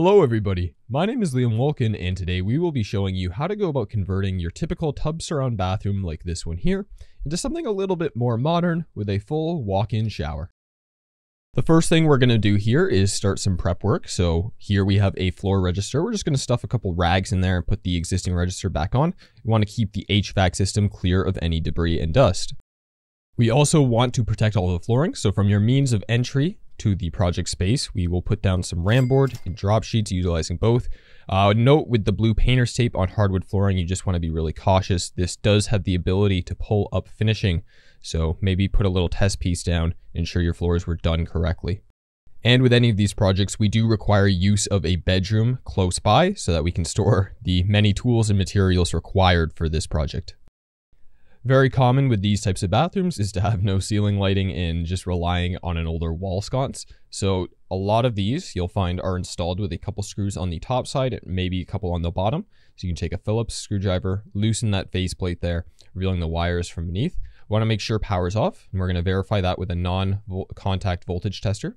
Hello everybody, my name is Liam Wolkon and today we will be showing you how to go about converting your typical tub surround bathroom like this one here into something a little bit more modern with a full walk-in shower. The first thing we're going to do here is start some prep work. So here we have a floor register. We're just going to stuff a couple rags in there and put the existing register back on. We want to keep the HVAC system clear of any debris and dust. We also want to protect all the flooring. So from your means of entry to the project space. We will put down some ram board and drop sheets utilizing both. Uh, note with the blue painter's tape on hardwood flooring, you just want to be really cautious. This does have the ability to pull up finishing. So maybe put a little test piece down, ensure your floors were done correctly. And with any of these projects, we do require use of a bedroom close by so that we can store the many tools and materials required for this project. Very common with these types of bathrooms is to have no ceiling lighting and just relying on an older wall sconce. So a lot of these you'll find are installed with a couple screws on the top side, and maybe a couple on the bottom. So you can take a Phillips screwdriver, loosen that faceplate there, revealing the wires from beneath. We want to make sure power's off, and we're going to verify that with a non-contact voltage tester.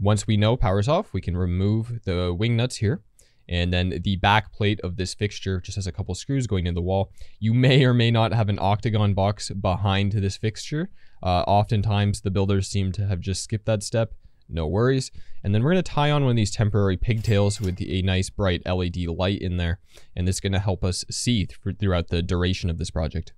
Once we know power's off, we can remove the wing nuts here and then the back plate of this fixture just has a couple screws going in the wall. You may or may not have an octagon box behind this fixture. Uh, oftentimes the builders seem to have just skipped that step. No worries. And then we're going to tie on one of these temporary pigtails with a nice bright LED light in there. And this is going to help us see th throughout the duration of this project.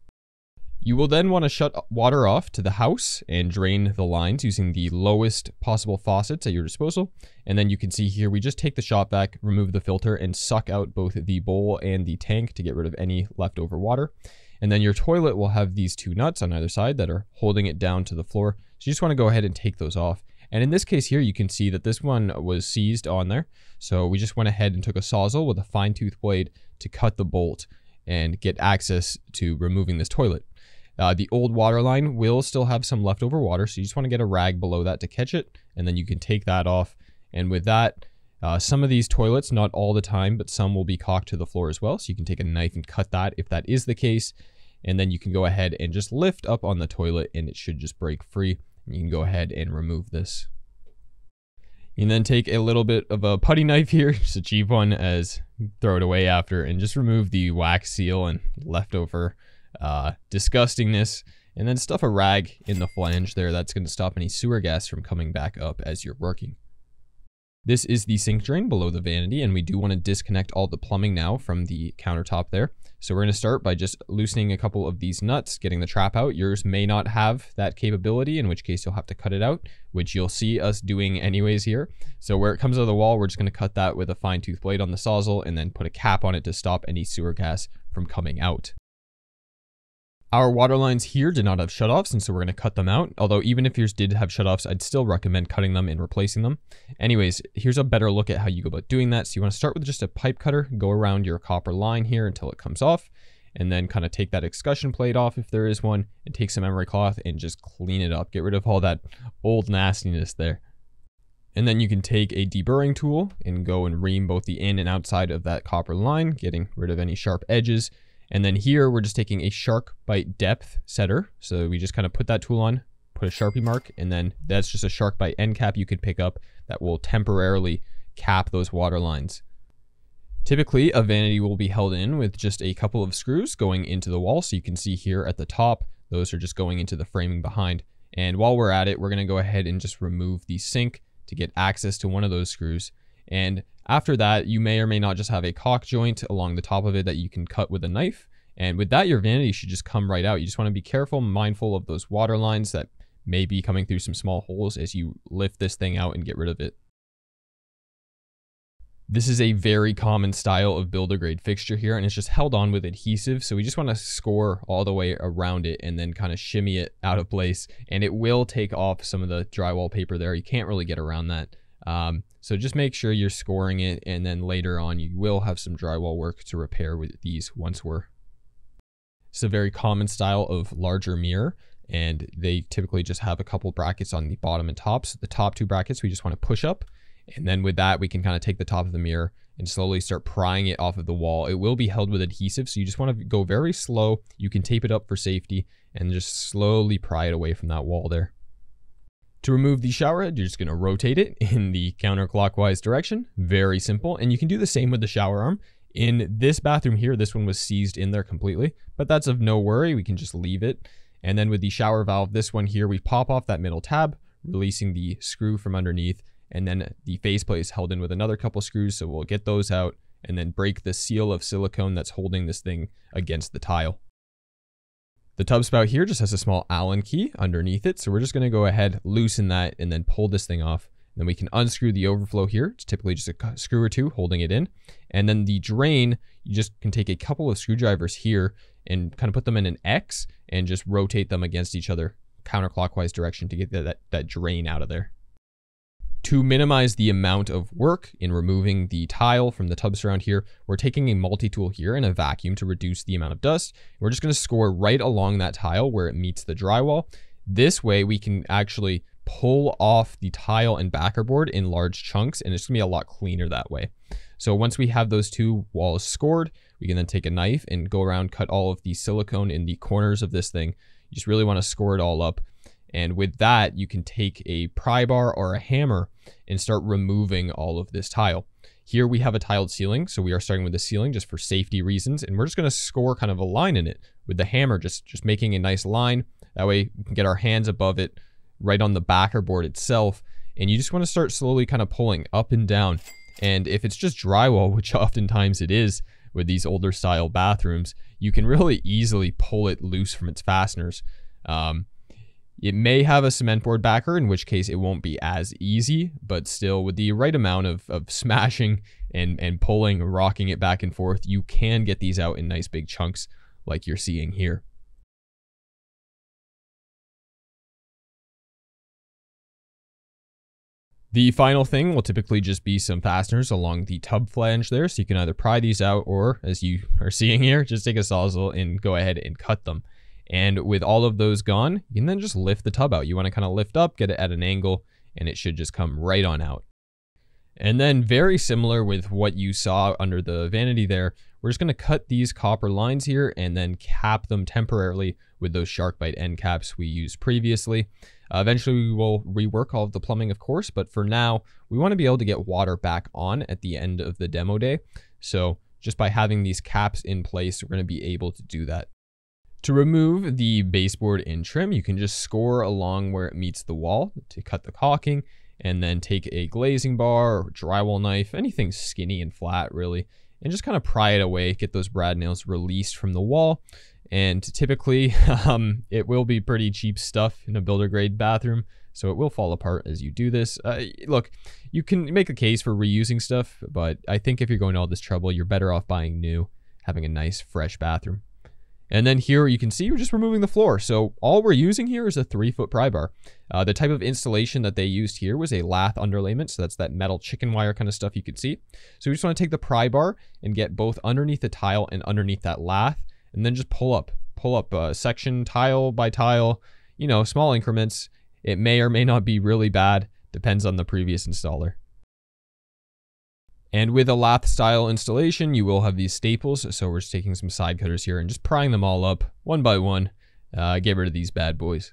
You will then want to shut water off to the house and drain the lines using the lowest possible faucets at your disposal. And then you can see here, we just take the shop vac, remove the filter, and suck out both the bowl and the tank to get rid of any leftover water. And then your toilet will have these two nuts on either side that are holding it down to the floor. So you just want to go ahead and take those off. And in this case here, you can see that this one was seized on there. So we just went ahead and took a sawzall with a fine tooth blade to cut the bolt and get access to removing this toilet. Uh, the old water line will still have some leftover water, so you just want to get a rag below that to catch it, and then you can take that off. And with that, uh, some of these toilets, not all the time, but some will be caulked to the floor as well, so you can take a knife and cut that if that is the case. And then you can go ahead and just lift up on the toilet, and it should just break free. And you can go ahead and remove this. And then take a little bit of a putty knife here, just a cheap one, as throw it away after, and just remove the wax seal and leftover uh, disgustingness, and then stuff a rag in the flange there. That's going to stop any sewer gas from coming back up as you're working. This is the sink drain below the vanity, and we do want to disconnect all the plumbing now from the countertop there. So we're going to start by just loosening a couple of these nuts, getting the trap out. Yours may not have that capability, in which case you'll have to cut it out, which you'll see us doing anyways here. So where it comes out of the wall, we're just going to cut that with a fine tooth blade on the sawzall and then put a cap on it to stop any sewer gas from coming out. Our water lines here did not have shutoffs, and so we're going to cut them out. Although even if yours did have shutoffs, I'd still recommend cutting them and replacing them. Anyways, here's a better look at how you go about doing that. So you want to start with just a pipe cutter, go around your copper line here until it comes off, and then kind of take that escutcheon plate off if there is one, and take some emery cloth and just clean it up. Get rid of all that old nastiness there. And then you can take a deburring tool and go and ream both the in and outside of that copper line, getting rid of any sharp edges. And then here we're just taking a shark bite depth setter. So we just kind of put that tool on, put a Sharpie mark, and then that's just a SharkBite end cap you could pick up that will temporarily cap those water lines. Typically, a vanity will be held in with just a couple of screws going into the wall. So you can see here at the top, those are just going into the framing behind. And while we're at it, we're going to go ahead and just remove the sink to get access to one of those screws. And after that, you may or may not just have a caulk joint along the top of it that you can cut with a knife. And with that, your vanity should just come right out. You just want to be careful, mindful of those water lines that may be coming through some small holes as you lift this thing out and get rid of it. This is a very common style of builder grade fixture here and it's just held on with adhesive. So we just want to score all the way around it and then kind of shimmy it out of place. And it will take off some of the drywall paper there. You can't really get around that. Um, so just make sure you're scoring it and then later on you will have some drywall work to repair with these once we're. It's a very common style of larger mirror and they typically just have a couple brackets on the bottom and top. So the top two brackets we just want to push up and then with that we can kind of take the top of the mirror and slowly start prying it off of the wall. It will be held with adhesive so you just want to go very slow. You can tape it up for safety and just slowly pry it away from that wall there. To remove the shower head, you're just going to rotate it in the counterclockwise direction. Very simple. And you can do the same with the shower arm. In this bathroom here, this one was seized in there completely, but that's of no worry. We can just leave it. And then with the shower valve, this one here, we pop off that middle tab, releasing the screw from underneath. And then the faceplate is held in with another couple screws. So we'll get those out and then break the seal of silicone that's holding this thing against the tile. The tub spout here just has a small Allen key underneath it. So we're just going to go ahead, loosen that, and then pull this thing off. Then we can unscrew the overflow here. It's typically just a screw or two holding it in. And then the drain, you just can take a couple of screwdrivers here and kind of put them in an X and just rotate them against each other counterclockwise direction to get that, that, that drain out of there. To minimize the amount of work in removing the tile from the tub surround here, we're taking a multi-tool here and a vacuum to reduce the amount of dust. We're just going to score right along that tile where it meets the drywall. This way we can actually pull off the tile and backer board in large chunks and it's going to be a lot cleaner that way. So once we have those two walls scored, we can then take a knife and go around, cut all of the silicone in the corners of this thing. You just really want to score it all up and with that, you can take a pry bar or a hammer and start removing all of this tile. Here we have a tiled ceiling, so we are starting with the ceiling just for safety reasons, and we're just going to score kind of a line in it with the hammer, just, just making a nice line. That way we can get our hands above it right on the backer board itself, and you just want to start slowly kind of pulling up and down. And if it's just drywall, which oftentimes it is with these older style bathrooms, you can really easily pull it loose from its fasteners. Um, it may have a cement board backer, in which case it won't be as easy, but still with the right amount of, of smashing and, and pulling, rocking it back and forth, you can get these out in nice big chunks like you're seeing here. The final thing will typically just be some fasteners along the tub flange there, so you can either pry these out or, as you are seeing here, just take a sawzall and go ahead and cut them. And with all of those gone, you can then just lift the tub out. You want to kind of lift up, get it at an angle, and it should just come right on out. And then very similar with what you saw under the vanity there, we're just going to cut these copper lines here and then cap them temporarily with those SharkBite end caps we used previously. Uh, eventually we will rework all of the plumbing of course, but for now we want to be able to get water back on at the end of the demo day. So just by having these caps in place, we're going to be able to do that. To remove the baseboard in trim, you can just score along where it meets the wall to cut the caulking and then take a glazing bar or drywall knife, anything skinny and flat really, and just kind of pry it away, get those brad nails released from the wall. And typically, um, it will be pretty cheap stuff in a builder grade bathroom, so it will fall apart as you do this. Uh, look, you can make a case for reusing stuff, but I think if you're going to all this trouble, you're better off buying new, having a nice fresh bathroom. And then here you can see we're just removing the floor. So all we're using here is a three foot pry bar. Uh, the type of installation that they used here was a lath underlayment. So that's that metal chicken wire kind of stuff you could see. So we just want to take the pry bar and get both underneath the tile and underneath that lath and then just pull up, pull up a section tile by tile, you know, small increments. It may or may not be really bad. Depends on the previous installer. And with a lath style installation, you will have these staples. So we're just taking some side cutters here and just prying them all up one by one. Uh, get rid of these bad boys.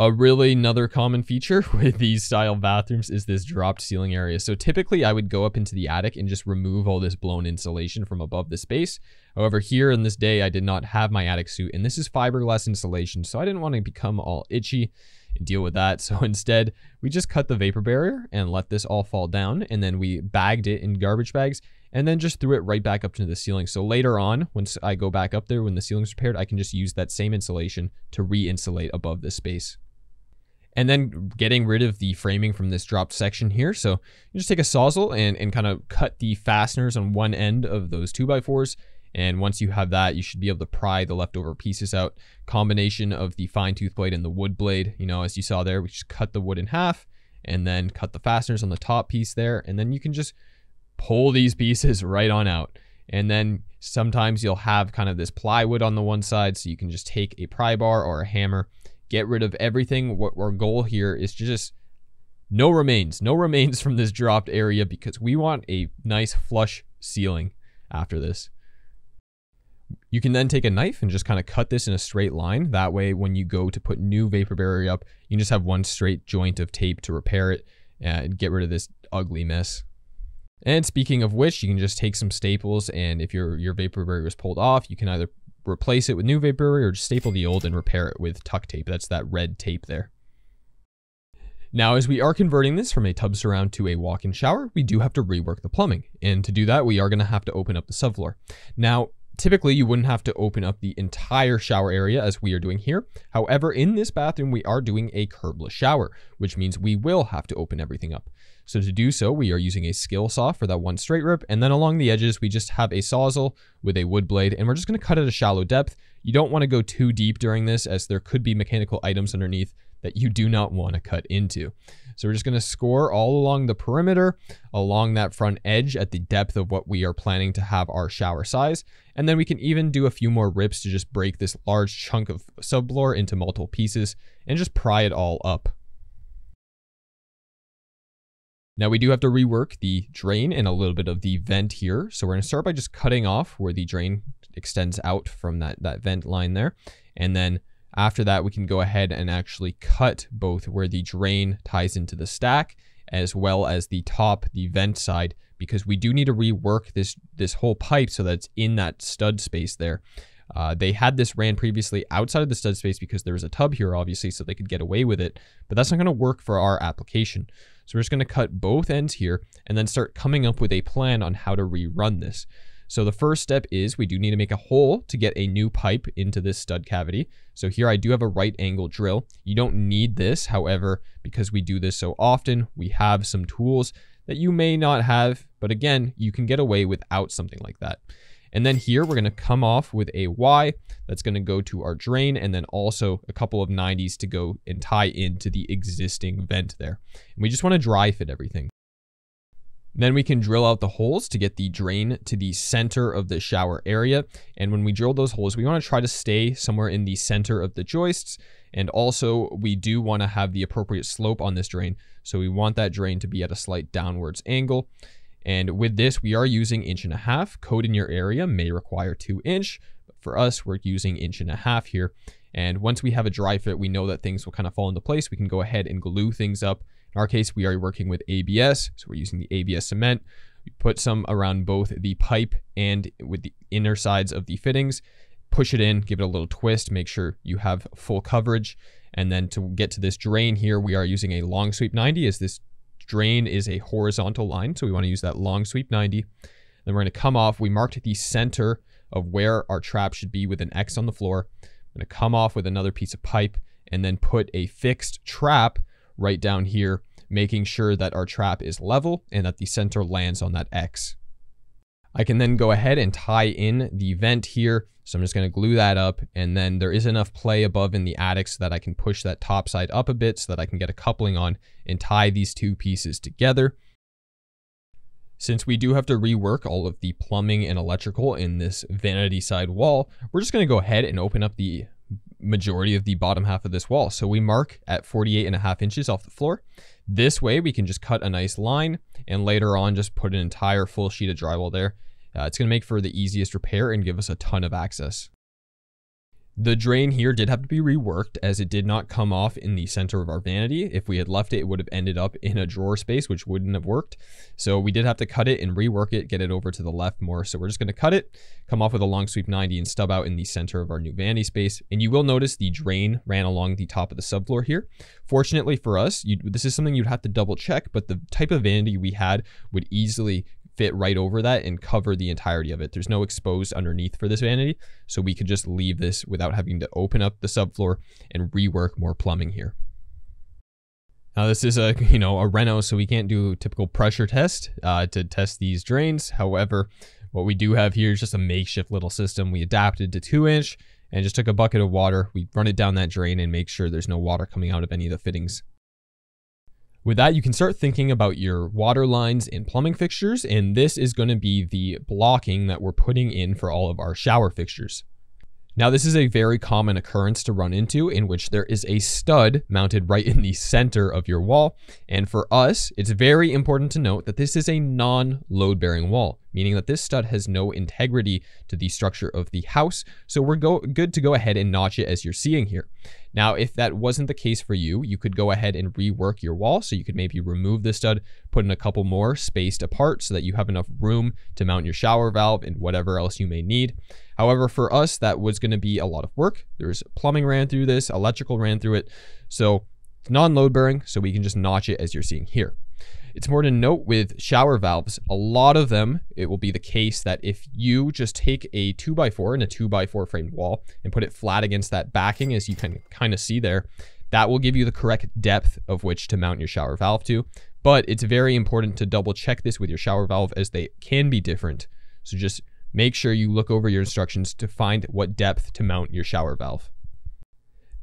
A really another common feature with these style bathrooms is this dropped ceiling area. So typically I would go up into the attic and just remove all this blown insulation from above the space. However, here in this day, I did not have my attic suit and this is fiberglass insulation. So I didn't want to become all itchy deal with that. So instead, we just cut the vapor barrier and let this all fall down. And then we bagged it in garbage bags and then just threw it right back up to the ceiling. So later on, once I go back up there when the ceiling's repaired, I can just use that same insulation to re-insulate above this space. And then getting rid of the framing from this dropped section here. So you just take a sawzall and, and kind of cut the fasteners on one end of those 2x4s and once you have that, you should be able to pry the leftover pieces out. Combination of the fine tooth blade and the wood blade. You know, as you saw there, we just cut the wood in half and then cut the fasteners on the top piece there. And then you can just pull these pieces right on out. And then sometimes you'll have kind of this plywood on the one side. So you can just take a pry bar or a hammer, get rid of everything. What our goal here is to just no remains, no remains from this dropped area because we want a nice flush ceiling after this. You can then take a knife and just kind of cut this in a straight line. That way, when you go to put new vapor barrier up, you just have one straight joint of tape to repair it and get rid of this ugly mess. And speaking of which, you can just take some staples and if your, your vapor barrier is pulled off, you can either replace it with new vapor barrier or just staple the old and repair it with tuck tape. That's that red tape there. Now, as we are converting this from a tub surround to a walk-in shower, we do have to rework the plumbing. And to do that, we are going to have to open up the subfloor. Now, typically you wouldn't have to open up the entire shower area as we are doing here. However, in this bathroom, we are doing a curbless shower, which means we will have to open everything up. So to do so, we are using a skill saw for that one straight rip. And then along the edges, we just have a sawzall with a wood blade and we're just going to cut at a shallow depth. You don't want to go too deep during this as there could be mechanical items underneath that you do not want to cut into. So we're just going to score all along the perimeter, along that front edge at the depth of what we are planning to have our shower size. And then we can even do a few more rips to just break this large chunk of subfloor into multiple pieces and just pry it all up. Now we do have to rework the drain and a little bit of the vent here. So we're to start by just cutting off where the drain extends out from that, that vent line there. And then after that, we can go ahead and actually cut both where the drain ties into the stack as well as the top, the vent side, because we do need to rework this, this whole pipe so that it's in that stud space there. Uh, they had this ran previously outside of the stud space because there was a tub here, obviously, so they could get away with it. But that's not going to work for our application. So we're just going to cut both ends here and then start coming up with a plan on how to rerun this. So the first step is we do need to make a hole to get a new pipe into this stud cavity. So here I do have a right angle drill. You don't need this. However, because we do this so often, we have some tools that you may not have. But again, you can get away without something like that. And then here we're going to come off with a Y that's going to go to our drain and then also a couple of 90s to go and tie into the existing vent there. And we just want to dry fit everything. Then we can drill out the holes to get the drain to the center of the shower area. And when we drill those holes, we want to try to stay somewhere in the center of the joists. And also we do want to have the appropriate slope on this drain. So we want that drain to be at a slight downwards angle. And with this, we are using inch and a half. Code in your area may require two inch, but for us, we're using inch and a half here. And once we have a dry fit, we know that things will kind of fall into place. We can go ahead and glue things up in our case, we are working with ABS, so we're using the ABS cement. We put some around both the pipe and with the inner sides of the fittings. Push it in, give it a little twist, make sure you have full coverage. And then to get to this drain here, we are using a long sweep 90 as this drain is a horizontal line. So we want to use that long sweep 90. Then we're going to come off. We marked the center of where our trap should be with an X on the floor. I'm going to come off with another piece of pipe and then put a fixed trap right down here, making sure that our trap is level and that the center lands on that X. I can then go ahead and tie in the vent here. So I'm just going to glue that up and then there is enough play above in the attic so that I can push that top side up a bit so that I can get a coupling on and tie these two pieces together. Since we do have to rework all of the plumbing and electrical in this vanity side wall, we're just going to go ahead and open up the majority of the bottom half of this wall. So we mark at 48 and a half inches off the floor. This way we can just cut a nice line and later on just put an entire full sheet of drywall there. Uh, it's going to make for the easiest repair and give us a ton of access. The drain here did have to be reworked as it did not come off in the center of our vanity. If we had left it, it would have ended up in a drawer space, which wouldn't have worked. So we did have to cut it and rework it, get it over to the left more. So we're just going to cut it, come off with a long sweep 90 and stub out in the center of our new vanity space. And you will notice the drain ran along the top of the subfloor here. Fortunately for us, you, this is something you'd have to double check, but the type of vanity we had would easily fit right over that and cover the entirety of it. There's no exposed underneath for this vanity, so we could just leave this without having to open up the subfloor and rework more plumbing here. Now this is a you know a reno, so we can't do a typical pressure test uh, to test these drains. However, what we do have here is just a makeshift little system. We adapted to two inch and just took a bucket of water. We run it down that drain and make sure there's no water coming out of any of the fittings. With that, you can start thinking about your water lines and plumbing fixtures, and this is going to be the blocking that we're putting in for all of our shower fixtures. Now, this is a very common occurrence to run into in which there is a stud mounted right in the center of your wall. And for us, it's very important to note that this is a non-load bearing wall, meaning that this stud has no integrity to the structure of the house. So we're go good to go ahead and notch it as you're seeing here. Now, if that wasn't the case for you, you could go ahead and rework your wall. So you could maybe remove the stud, put in a couple more spaced apart so that you have enough room to mount your shower valve and whatever else you may need. However, for us, that was going to be a lot of work. There's plumbing ran through this, electrical ran through it. So it's non-load bearing, so we can just notch it as you're seeing here. It's important to note with shower valves, a lot of them, it will be the case that if you just take a 2x4 and a 2x4 framed wall and put it flat against that backing, as you can kind of see there, that will give you the correct depth of which to mount your shower valve to. But it's very important to double check this with your shower valve as they can be different. So just make sure you look over your instructions to find what depth to mount your shower valve.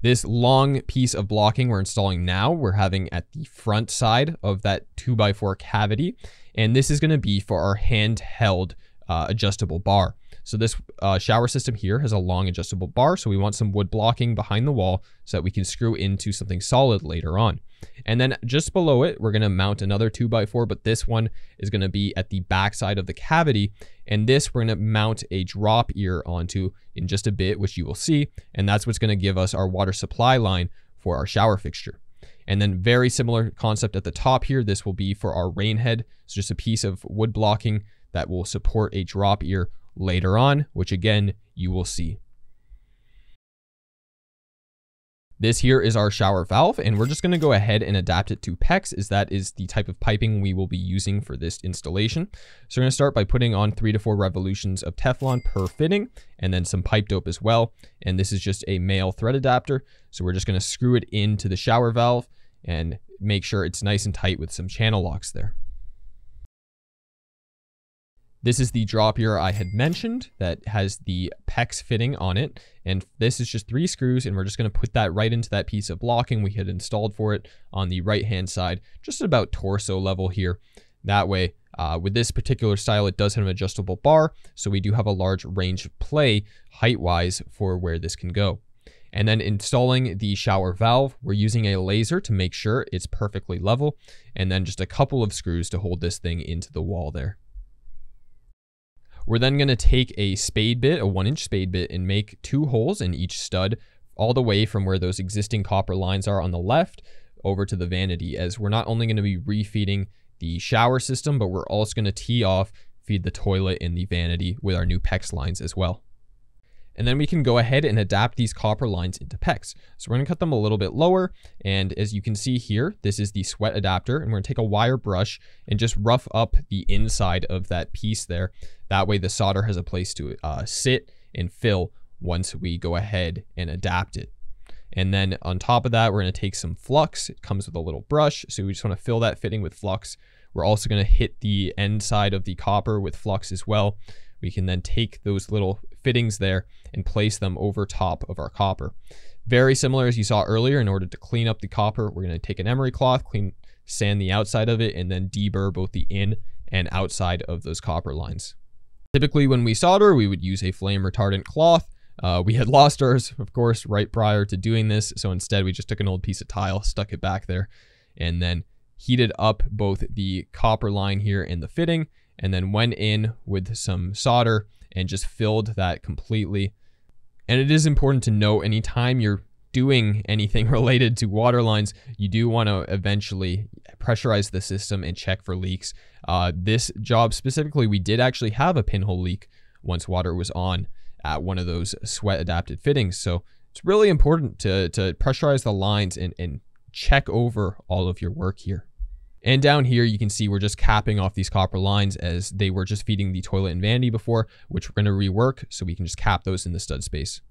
This long piece of blocking we're installing now, we're having at the front side of that 2x4 cavity. And this is going to be for our handheld uh, adjustable bar. So this uh, shower system here has a long adjustable bar. So we want some wood blocking behind the wall so that we can screw into something solid later on. And then just below it, we're going to mount another 2x4, but this one is going to be at the backside of the cavity. And this we're going to mount a drop ear onto in just a bit, which you will see. And that's what's going to give us our water supply line for our shower fixture. And then very similar concept at the top here. This will be for our rain head. It's just a piece of wood blocking that will support a drop ear later on, which again, you will see. This here is our shower valve, and we're just going to go ahead and adapt it to PEX, as that is the type of piping we will be using for this installation. So we're going to start by putting on three to four revolutions of Teflon per fitting, and then some pipe dope as well. And this is just a male thread adapter. So we're just going to screw it into the shower valve and make sure it's nice and tight with some channel locks there. This is the drop ear I had mentioned that has the PEX fitting on it. And this is just three screws and we're just gonna put that right into that piece of blocking we had installed for it on the right-hand side, just about torso level here. That way, uh, with this particular style, it does have an adjustable bar, so we do have a large range of play height-wise for where this can go. And then installing the shower valve, we're using a laser to make sure it's perfectly level, and then just a couple of screws to hold this thing into the wall there. We're then going to take a spade bit, a one inch spade bit, and make two holes in each stud all the way from where those existing copper lines are on the left over to the vanity as we're not only going to be refeeding the shower system, but we're also going to tee off, feed the toilet and the vanity with our new PEX lines as well. And then we can go ahead and adapt these copper lines into PEX. So we're gonna cut them a little bit lower. And as you can see here, this is the sweat adapter. And we're gonna take a wire brush and just rough up the inside of that piece there. That way the solder has a place to uh, sit and fill once we go ahead and adapt it. And then on top of that, we're gonna take some flux. It comes with a little brush. So we just wanna fill that fitting with flux. We're also gonna hit the end side of the copper with flux as well. We can then take those little fittings there and place them over top of our copper. Very similar as you saw earlier, in order to clean up the copper, we're going to take an emery cloth, clean, sand the outside of it, and then deburr both the in and outside of those copper lines. Typically when we solder, we would use a flame retardant cloth. Uh, we had lost ours, of course, right prior to doing this. So instead we just took an old piece of tile, stuck it back there, and then heated up both the copper line here and the fitting, and then went in with some solder and just filled that completely. And it is important to note anytime you're doing anything related to water lines, you do want to eventually pressurize the system and check for leaks. Uh, this job specifically, we did actually have a pinhole leak once water was on at one of those sweat adapted fittings. So it's really important to, to pressurize the lines and, and check over all of your work here. And down here, you can see we're just capping off these copper lines as they were just feeding the toilet and vanity before, which we're going to rework so we can just cap those in the stud space.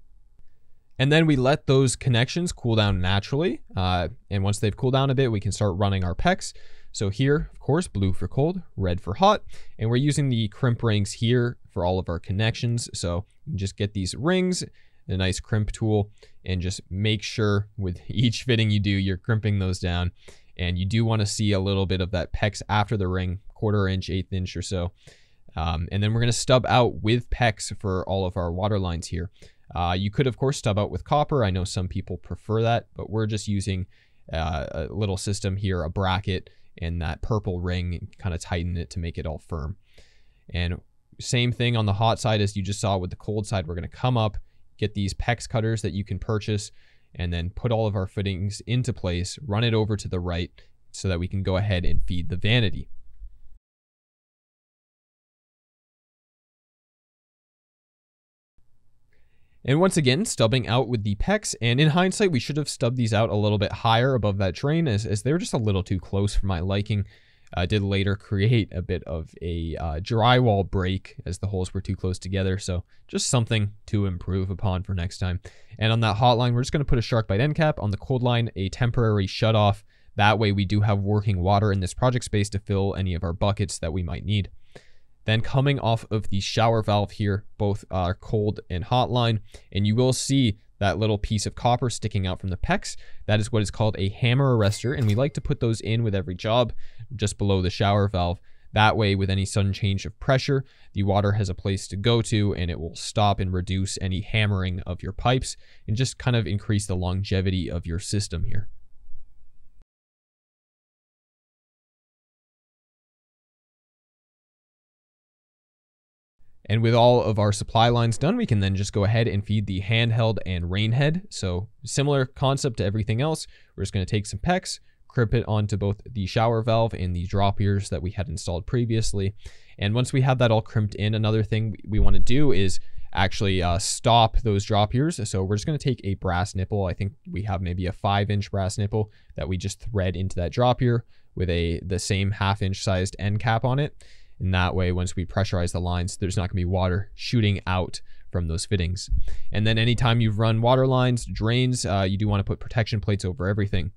And then we let those connections cool down naturally. Uh, and once they've cooled down a bit, we can start running our PEX. So here, of course, blue for cold, red for hot. And we're using the crimp rings here for all of our connections. So just get these rings, a nice crimp tool, and just make sure with each fitting you do, you're crimping those down and you do want to see a little bit of that PEX after the ring, quarter inch, eighth inch or so. Um, and then we're going to stub out with PEX for all of our water lines here. Uh, you could, of course, stub out with copper. I know some people prefer that, but we're just using uh, a little system here, a bracket, and that purple ring, kind of tighten it to make it all firm. And same thing on the hot side as you just saw with the cold side. We're going to come up, get these PEX cutters that you can purchase, and then put all of our footings into place, run it over to the right so that we can go ahead and feed the vanity. And once again, stubbing out with the PEX. And in hindsight, we should have stubbed these out a little bit higher above that drain as, as they're just a little too close for my liking. I did later create a bit of a uh, drywall break as the holes were too close together. So just something to improve upon for next time. And on that hot line, we're just going to put a SharkBite end cap. On the cold line, a temporary shut off. That way we do have working water in this project space to fill any of our buckets that we might need. Then coming off of the shower valve here, both are cold and hot line, and you will see that little piece of copper sticking out from the PEX. That is what is called a hammer arrestor, and we like to put those in with every job just below the shower valve. That way, with any sudden change of pressure, the water has a place to go to and it will stop and reduce any hammering of your pipes and just kind of increase the longevity of your system here. And with all of our supply lines done, we can then just go ahead and feed the handheld and rain head. So similar concept to everything else. We're just going to take some PEX, crimp it onto both the shower valve and the drop ears that we had installed previously. And once we have that all crimped in, another thing we want to do is actually uh, stop those drop ears. So we're just going to take a brass nipple. I think we have maybe a five inch brass nipple that we just thread into that drop ear with a the same half inch sized end cap on it. And that way, once we pressurize the lines, there's not going to be water shooting out from those fittings. And then anytime you've run water lines, drains, uh, you do want to put protection plates over everything.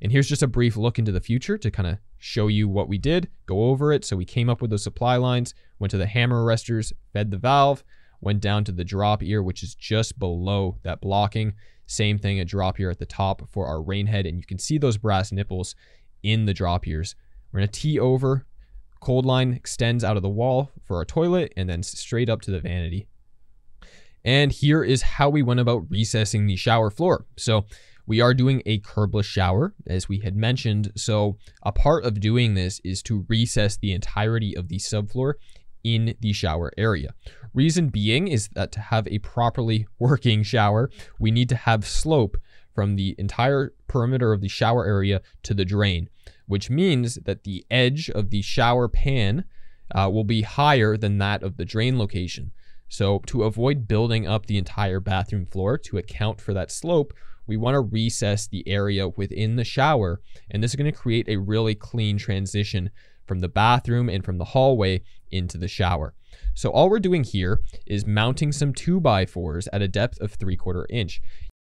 And here's just a brief look into the future to kind of show you what we did, go over it. So we came up with those supply lines, went to the hammer arresters, fed the valve, went down to the drop ear, which is just below that blocking. Same thing, a drop ear at the top for our rain head. And you can see those brass nipples in the drop ears. We're going to tee over Cold line extends out of the wall for our toilet and then straight up to the vanity. And here is how we went about recessing the shower floor. So we are doing a curbless shower, as we had mentioned. So a part of doing this is to recess the entirety of the subfloor in the shower area. Reason being is that to have a properly working shower, we need to have slope from the entire perimeter of the shower area to the drain which means that the edge of the shower pan uh, will be higher than that of the drain location. So to avoid building up the entire bathroom floor to account for that slope, we want to recess the area within the shower. And this is going to create a really clean transition from the bathroom and from the hallway into the shower. So all we're doing here is mounting some 2x4s at a depth of 3 quarter inch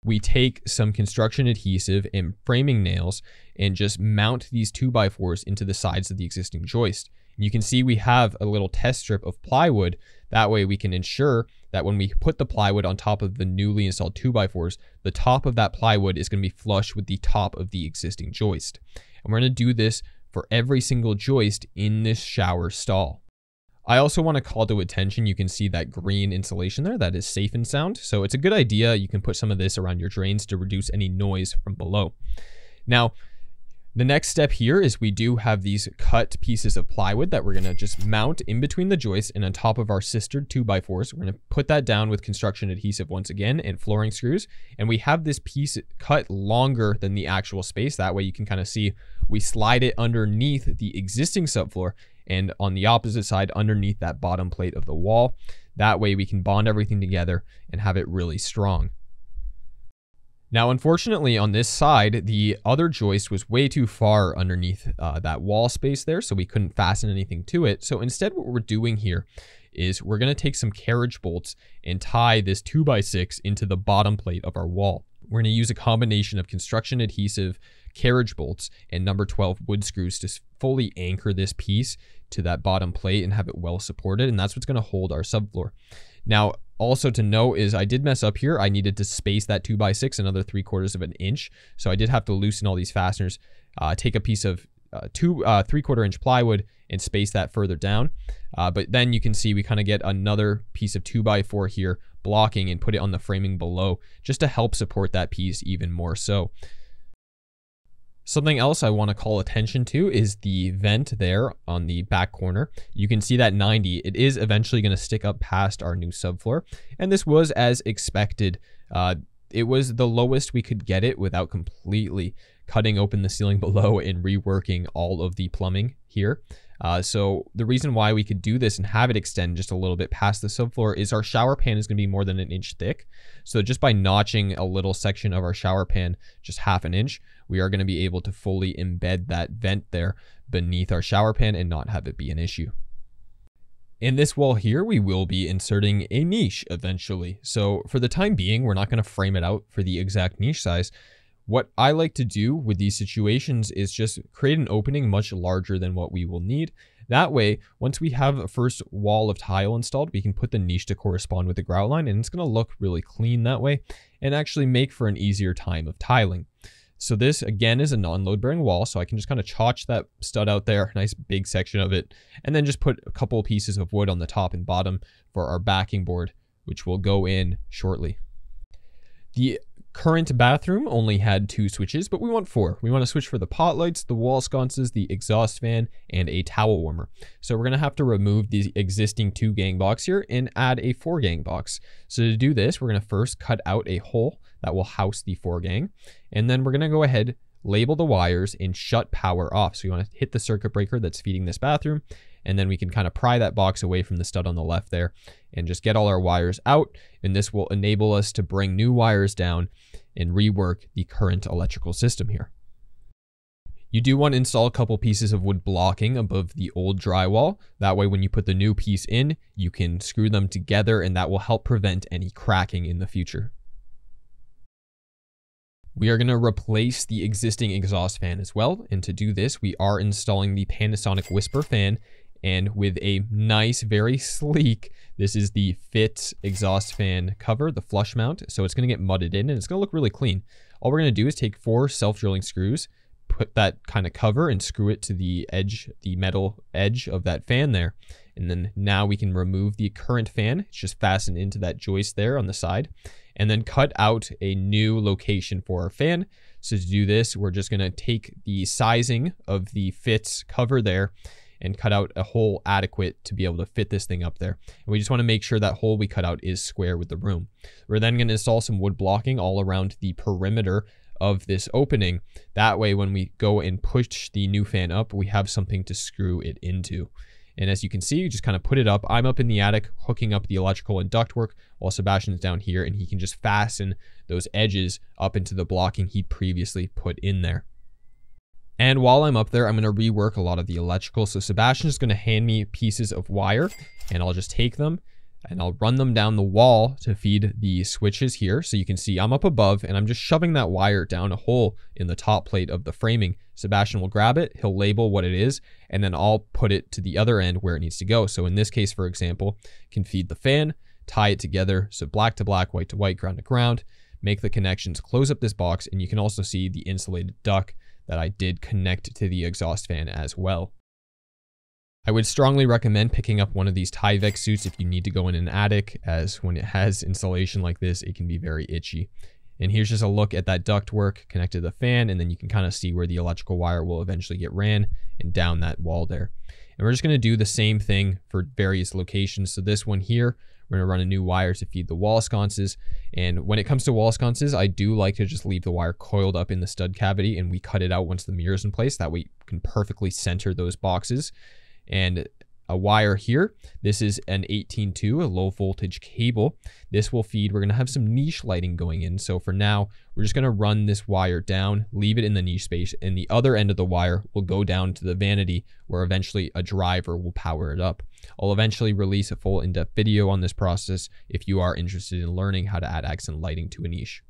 we take some construction adhesive and framing nails and just mount these 2x4s into the sides of the existing joist. And you can see we have a little test strip of plywood. That way we can ensure that when we put the plywood on top of the newly installed 2x4s, the top of that plywood is going to be flush with the top of the existing joist. And we're going to do this for every single joist in this shower stall. I also want to call to attention, you can see that green insulation there, that is safe and sound. So it's a good idea. You can put some of this around your drains to reduce any noise from below. Now, the next step here is we do have these cut pieces of plywood that we're going to just mount in between the joists and on top of our sistered 2x4s. We're going to put that down with construction adhesive once again and flooring screws. And we have this piece cut longer than the actual space. That way you can kind of see we slide it underneath the existing subfloor and on the opposite side underneath that bottom plate of the wall. That way we can bond everything together and have it really strong. Now, unfortunately, on this side, the other joist was way too far underneath uh, that wall space there, so we couldn't fasten anything to it. So instead, what we're doing here is we're going to take some carriage bolts and tie this 2x6 into the bottom plate of our wall. We're going to use a combination of construction adhesive, carriage bolts, and number 12 wood screws to fully anchor this piece to that bottom plate and have it well supported. And that's what's going to hold our subfloor. Now, also to note is I did mess up here. I needed to space that 2 by 6 another 3 quarters of an inch. So I did have to loosen all these fasteners, uh, take a piece of uh, two uh, three quarter inch plywood and space that further down. Uh, but then you can see we kind of get another piece of 2 by 4 here blocking and put it on the framing below just to help support that piece even more so. Something else I want to call attention to is the vent there on the back corner. You can see that 90, it is eventually going to stick up past our new subfloor. And this was as expected. Uh, it was the lowest we could get it without completely cutting open the ceiling below and reworking all of the plumbing here. Uh, so the reason why we could do this and have it extend just a little bit past the subfloor is our shower pan is going to be more than an inch thick. So just by notching a little section of our shower pan just half an inch, we are going to be able to fully embed that vent there beneath our shower pan and not have it be an issue. In this wall here, we will be inserting a niche eventually. So for the time being, we're not going to frame it out for the exact niche size. What I like to do with these situations is just create an opening much larger than what we will need. That way, once we have a first wall of tile installed, we can put the niche to correspond with the grout line and it's going to look really clean that way and actually make for an easier time of tiling. So this again is a non-load bearing wall. So I can just kind of chotch that stud out there, nice big section of it, and then just put a couple pieces of wood on the top and bottom for our backing board, which will go in shortly. The current bathroom only had two switches, but we want four. We want to switch for the pot lights, the wall sconces, the exhaust fan, and a towel warmer. So we're going to have to remove the existing two gang box here and add a four gang box. So to do this, we're going to first cut out a hole that will house the four gang. And then we're going to go ahead, label the wires, and shut power off. So you want to hit the circuit breaker that's feeding this bathroom and then we can kind of pry that box away from the stud on the left there and just get all our wires out. And this will enable us to bring new wires down and rework the current electrical system here. You do want to install a couple pieces of wood blocking above the old drywall. That way when you put the new piece in, you can screw them together and that will help prevent any cracking in the future. We are going to replace the existing exhaust fan as well. And to do this, we are installing the Panasonic Whisper fan and with a nice, very sleek, this is the Fit exhaust fan cover, the flush mount. So it's going to get mudded in and it's going to look really clean. All we're going to do is take four self-drilling screws, put that kind of cover and screw it to the edge, the metal edge of that fan there. And then now we can remove the current fan. It's just fastened into that joist there on the side. And then cut out a new location for our fan. So to do this, we're just going to take the sizing of the Fit's cover there and cut out a hole adequate to be able to fit this thing up there. And we just want to make sure that hole we cut out is square with the room. We're then going to install some wood blocking all around the perimeter of this opening. That way, when we go and push the new fan up, we have something to screw it into. And as you can see, you just kind of put it up. I'm up in the attic hooking up the electrical and ductwork while Sebastian's down here and he can just fasten those edges up into the blocking he previously put in there. And while I'm up there, I'm going to rework a lot of the electrical. So Sebastian is going to hand me pieces of wire and I'll just take them and I'll run them down the wall to feed the switches here. So you can see I'm up above and I'm just shoving that wire down a hole in the top plate of the framing. Sebastian will grab it, he'll label what it is, and then I'll put it to the other end where it needs to go. So in this case, for example, can feed the fan, tie it together. So black to black, white to white, ground to ground, make the connections, close up this box, and you can also see the insulated duct that I did connect to the exhaust fan as well. I would strongly recommend picking up one of these Tyvek suits if you need to go in an attic, as when it has insulation like this, it can be very itchy. And here's just a look at that ductwork connected to the fan, and then you can kind of see where the electrical wire will eventually get ran and down that wall there. And we're just going to do the same thing for various locations. So this one here, we're to run a new wire to feed the wall sconces. And when it comes to wall sconces, I do like to just leave the wire coiled up in the stud cavity and we cut it out once the mirror is in place. That way you can perfectly center those boxes. And a wire here. This is an 18.2, a low voltage cable. This will feed, we're gonna have some niche lighting going in. So for now, we're just gonna run this wire down, leave it in the niche space, and the other end of the wire will go down to the vanity where eventually a driver will power it up. I'll eventually release a full in-depth video on this process if you are interested in learning how to add accent lighting to a niche.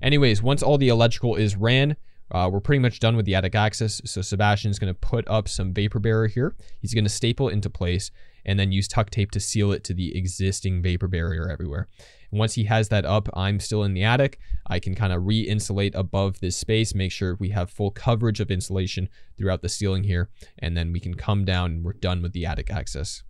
Anyways, once all the electrical is ran, uh, we're pretty much done with the attic access, so Sebastian's going to put up some vapor barrier here. He's going to staple it into place and then use tuck tape to seal it to the existing vapor barrier everywhere. And once he has that up, I'm still in the attic. I can kind of re-insulate above this space, make sure we have full coverage of insulation throughout the ceiling here, and then we can come down and we're done with the attic access.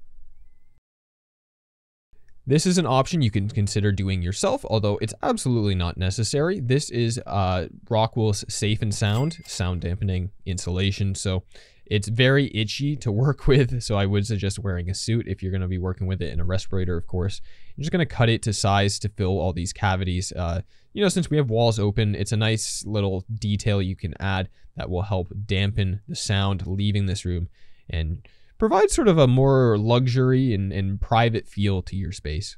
This is an option you can consider doing yourself, although it's absolutely not necessary. This is uh, Rockwool's Safe and Sound, sound dampening insulation. So it's very itchy to work with, so I would suggest wearing a suit if you're going to be working with it in a respirator, of course. You're just going to cut it to size to fill all these cavities. Uh, you know, since we have walls open, it's a nice little detail you can add that will help dampen the sound leaving this room and provide sort of a more luxury and, and private feel to your space.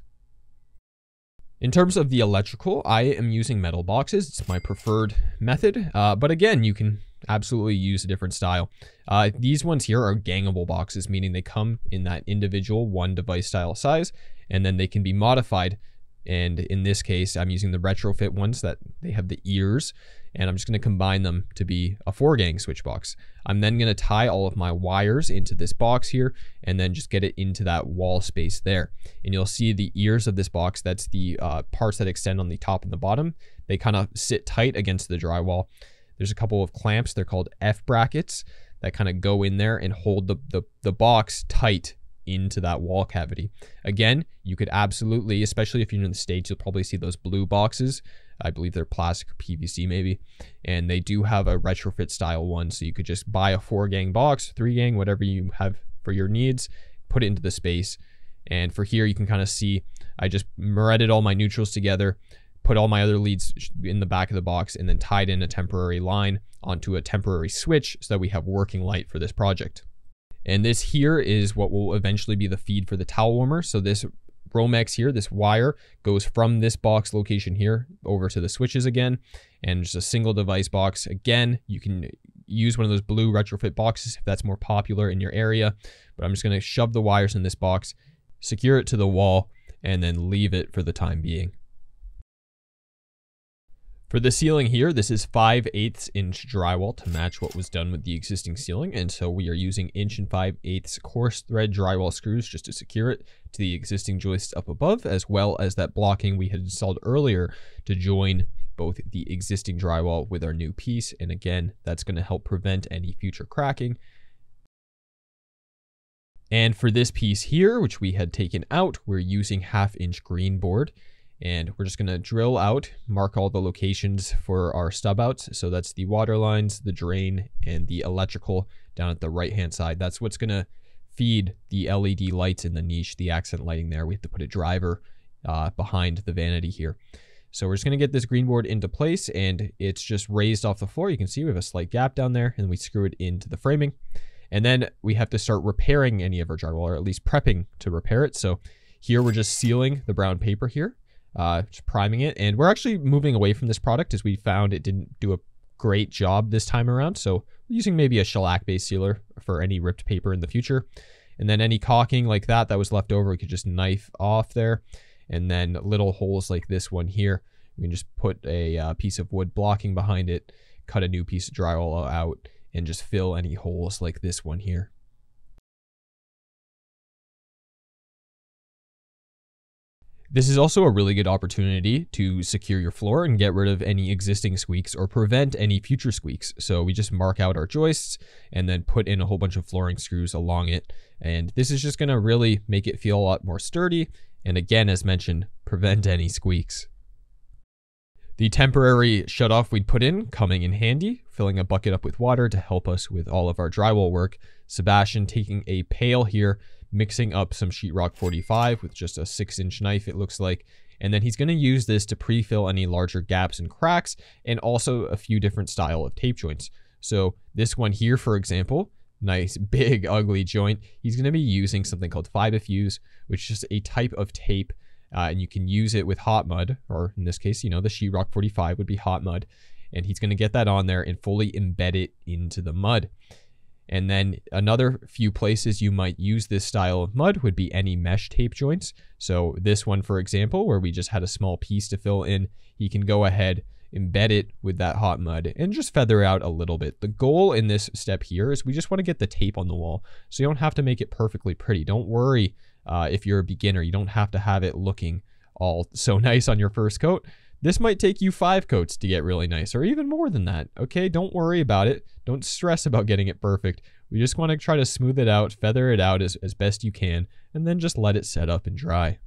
In terms of the electrical, I am using metal boxes. It's my preferred method. Uh, but again, you can absolutely use a different style. Uh, these ones here are gangable boxes, meaning they come in that individual one device style size, and then they can be modified. And in this case, I'm using the retrofit ones that they have the ears and I'm just going to combine them to be a four gang switch box. I'm then going to tie all of my wires into this box here and then just get it into that wall space there. And you'll see the ears of this box, that's the uh, parts that extend on the top and the bottom. They kind of sit tight against the drywall. There's a couple of clamps, they're called F brackets that kind of go in there and hold the, the, the box tight into that wall cavity. Again, you could absolutely, especially if you're in the States, you'll probably see those blue boxes I believe they're plastic or PVC maybe. And they do have a retrofit style one. So you could just buy a four gang box, three gang, whatever you have for your needs, put it into the space. And for here, you can kind of see I just marretted all my neutrals together, put all my other leads in the back of the box, and then tied in a temporary line onto a temporary switch so that we have working light for this project. And this here is what will eventually be the feed for the towel warmer. So this Romex here, this wire goes from this box location here over to the switches again, and just a single device box. Again, you can use one of those blue retrofit boxes if that's more popular in your area, but I'm just gonna shove the wires in this box, secure it to the wall, and then leave it for the time being. For the ceiling here, this is 5 eighths inch drywall to match what was done with the existing ceiling. And so we are using inch and 5 eighths coarse thread drywall screws just to secure it to the existing joists up above, as well as that blocking we had installed earlier to join both the existing drywall with our new piece. And again, that's going to help prevent any future cracking. And for this piece here, which we had taken out, we're using half inch green board. And we're just gonna drill out, mark all the locations for our stub outs. So that's the water lines, the drain, and the electrical down at the right-hand side. That's what's gonna feed the LED lights in the niche, the accent lighting there. We have to put a driver uh, behind the vanity here. So we're just gonna get this green board into place and it's just raised off the floor. You can see we have a slight gap down there and we screw it into the framing. And then we have to start repairing any of our drywall or at least prepping to repair it. So here we're just sealing the brown paper here uh, just priming it. And we're actually moving away from this product as we found it didn't do a great job this time around. So using maybe a shellac based sealer for any ripped paper in the future. And then any caulking like that that was left over, we could just knife off there. And then little holes like this one here, we can just put a uh, piece of wood blocking behind it, cut a new piece of drywall out, and just fill any holes like this one here. This is also a really good opportunity to secure your floor and get rid of any existing squeaks or prevent any future squeaks. So we just mark out our joists and then put in a whole bunch of flooring screws along it. And this is just gonna really make it feel a lot more sturdy. And again, as mentioned, prevent any squeaks. The temporary shutoff we'd put in coming in handy, filling a bucket up with water to help us with all of our drywall work. Sebastian taking a pail here mixing up some sheetrock 45 with just a six inch knife, it looks like. And then he's going to use this to pre-fill any larger gaps and cracks and also a few different style of tape joints. So this one here, for example, nice big ugly joint, he's going to be using something called FibaFuse, which is a type of tape uh, and you can use it with hot mud, or in this case, you know, the sheetrock 45 would be hot mud. And he's going to get that on there and fully embed it into the mud. And then another few places you might use this style of mud would be any mesh tape joints. So this one, for example, where we just had a small piece to fill in, he can go ahead, embed it with that hot mud and just feather out a little bit. The goal in this step here is we just want to get the tape on the wall. So you don't have to make it perfectly pretty. Don't worry uh, if you're a beginner. You don't have to have it looking all so nice on your first coat. This might take you five coats to get really nice, or even more than that, okay? Don't worry about it. Don't stress about getting it perfect. We just want to try to smooth it out, feather it out as, as best you can, and then just let it set up and dry.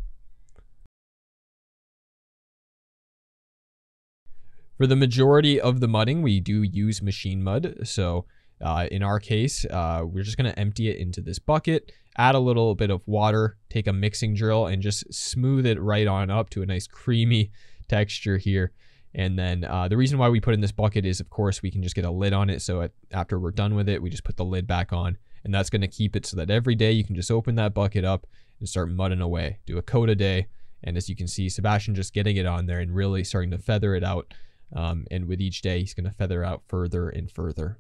For the majority of the mudding, we do use machine mud. So uh, in our case, uh, we're just going to empty it into this bucket, add a little bit of water, take a mixing drill, and just smooth it right on up to a nice creamy texture here. And then uh, the reason why we put in this bucket is, of course, we can just get a lid on it. So after we're done with it, we just put the lid back on. And that's going to keep it so that every day you can just open that bucket up and start mudding away. Do a coat a day. And as you can see, Sebastian just getting it on there and really starting to feather it out. Um, and with each day, he's going to feather out further and further.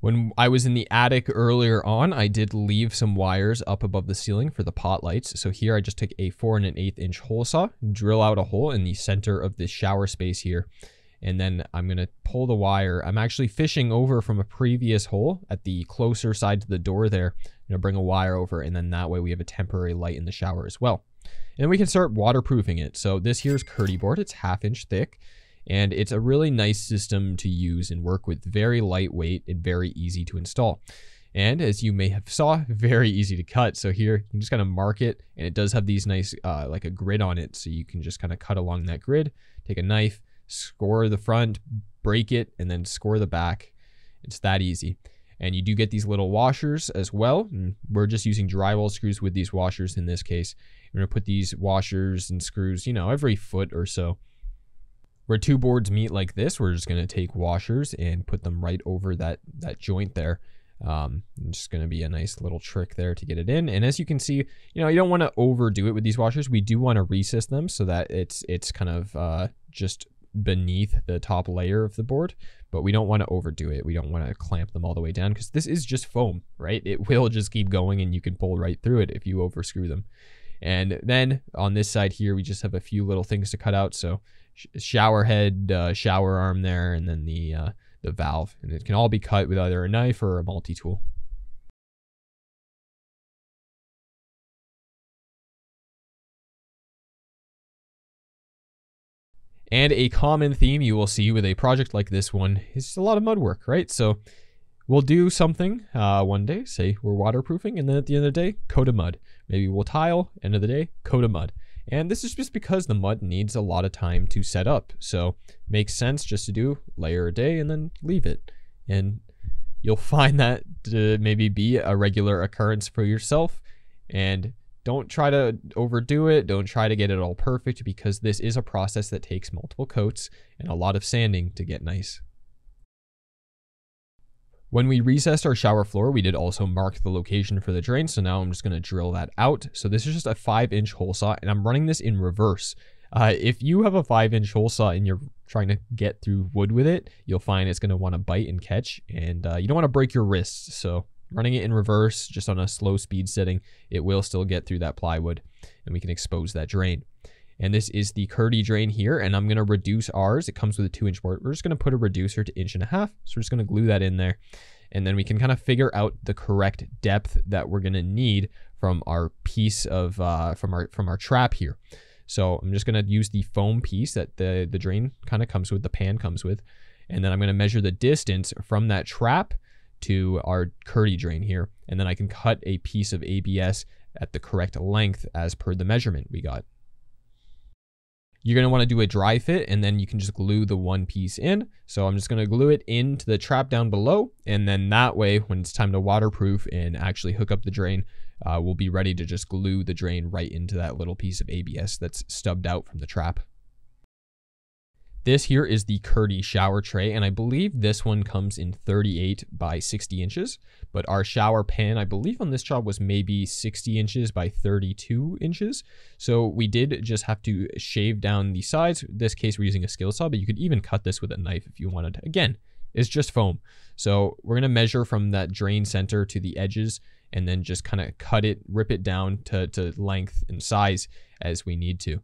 When I was in the attic earlier on, I did leave some wires up above the ceiling for the pot lights. So here I just took a four and an eighth inch hole saw, drill out a hole in the center of this shower space here. And then I'm going to pull the wire. I'm actually fishing over from a previous hole at the closer side to the door there. I'm going to bring a wire over and then that way we have a temporary light in the shower as well. And we can start waterproofing it. So this here is Kerdi board. It's half inch thick. And it's a really nice system to use and work with, very lightweight and very easy to install. And as you may have saw, very easy to cut. So here you can just kind of mark it and it does have these nice, uh, like a grid on it. So you can just kind of cut along that grid, take a knife, score the front, break it, and then score the back. It's that easy. And you do get these little washers as well. And we're just using drywall screws with these washers in this case. We're to put these washers and screws, you know, every foot or so where two boards meet like this, we're just going to take washers and put them right over that, that joint there. Um, just going to be a nice little trick there to get it in. And as you can see, you know, you don't want to overdo it with these washers. We do want to recess them so that it's, it's kind of, uh, just beneath the top layer of the board, but we don't want to overdo it. We don't want to clamp them all the way down because this is just foam, right? It will just keep going and you can pull right through it if you overscrew them. And then on this side here, we just have a few little things to cut out. So shower head, uh, shower arm there, and then the uh, the valve. And it can all be cut with either a knife or a multi-tool. And a common theme you will see with a project like this one is a lot of mud work, right? So we'll do something uh, one day, say we're waterproofing, and then at the end of the day, coat of mud. Maybe we'll tile, end of the day, coat of mud. And this is just because the mud needs a lot of time to set up. So makes sense just to do layer a day and then leave it. And you'll find that to maybe be a regular occurrence for yourself. And don't try to overdo it. Don't try to get it all perfect because this is a process that takes multiple coats and a lot of sanding to get nice. When we recessed our shower floor, we did also mark the location for the drain. So now I'm just going to drill that out. So this is just a five inch hole saw and I'm running this in reverse. Uh, if you have a five inch hole saw and you're trying to get through wood with it, you'll find it's going to want to bite and catch and uh, you don't want to break your wrists. So running it in reverse, just on a slow speed setting, it will still get through that plywood and we can expose that drain. And this is the Kerdi drain here, and I'm going to reduce ours. It comes with a two inch board. We're just going to put a reducer to inch and a half. So we're just going to glue that in there. And then we can kind of figure out the correct depth that we're going to need from our piece of, uh, from our, from our trap here. So I'm just going to use the foam piece that the, the drain kind of comes with, the pan comes with. And then I'm going to measure the distance from that trap to our Kerdi drain here. And then I can cut a piece of ABS at the correct length as per the measurement we got. You're going to want to do a dry fit and then you can just glue the one piece in. So I'm just going to glue it into the trap down below. And then that way, when it's time to waterproof and actually hook up the drain, uh, we'll be ready to just glue the drain right into that little piece of ABS that's stubbed out from the trap. This here is the Kerdi shower tray, and I believe this one comes in 38 by 60 inches, but our shower pan, I believe on this job was maybe 60 inches by 32 inches. So we did just have to shave down the sides. In this case, we're using a skill saw, but you could even cut this with a knife if you wanted. Again, it's just foam. So we're gonna measure from that drain center to the edges and then just kind of cut it, rip it down to, to length and size as we need to.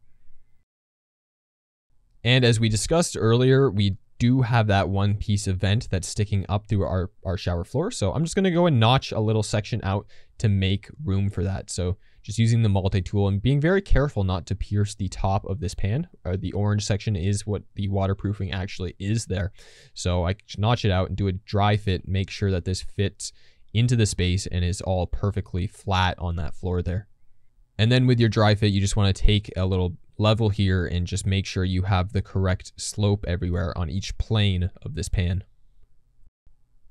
And as we discussed earlier, we do have that one piece of vent that's sticking up through our, our shower floor. So I'm just going to go and notch a little section out to make room for that. So just using the multi-tool and being very careful not to pierce the top of this pan. Uh, the orange section is what the waterproofing actually is there. So I notch it out and do a dry fit, make sure that this fits into the space and is all perfectly flat on that floor there. And then with your dry fit, you just want to take a little level here and just make sure you have the correct slope everywhere on each plane of this pan.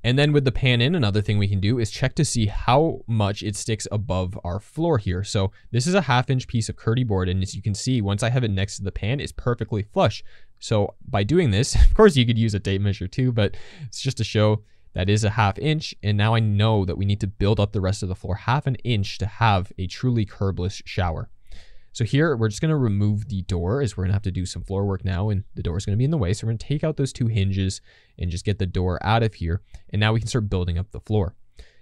And then with the pan in, another thing we can do is check to see how much it sticks above our floor here. So this is a half inch piece of Kerdi board. And as you can see, once I have it next to the pan, it's perfectly flush. So by doing this, of course you could use a tape measure too, but it's just to show that is a half inch. And now I know that we need to build up the rest of the floor half an inch to have a truly curbless shower. So here we're just going to remove the door as we're going to have to do some floor work now and the door is going to be in the way. So we're going to take out those two hinges and just get the door out of here. And now we can start building up the floor.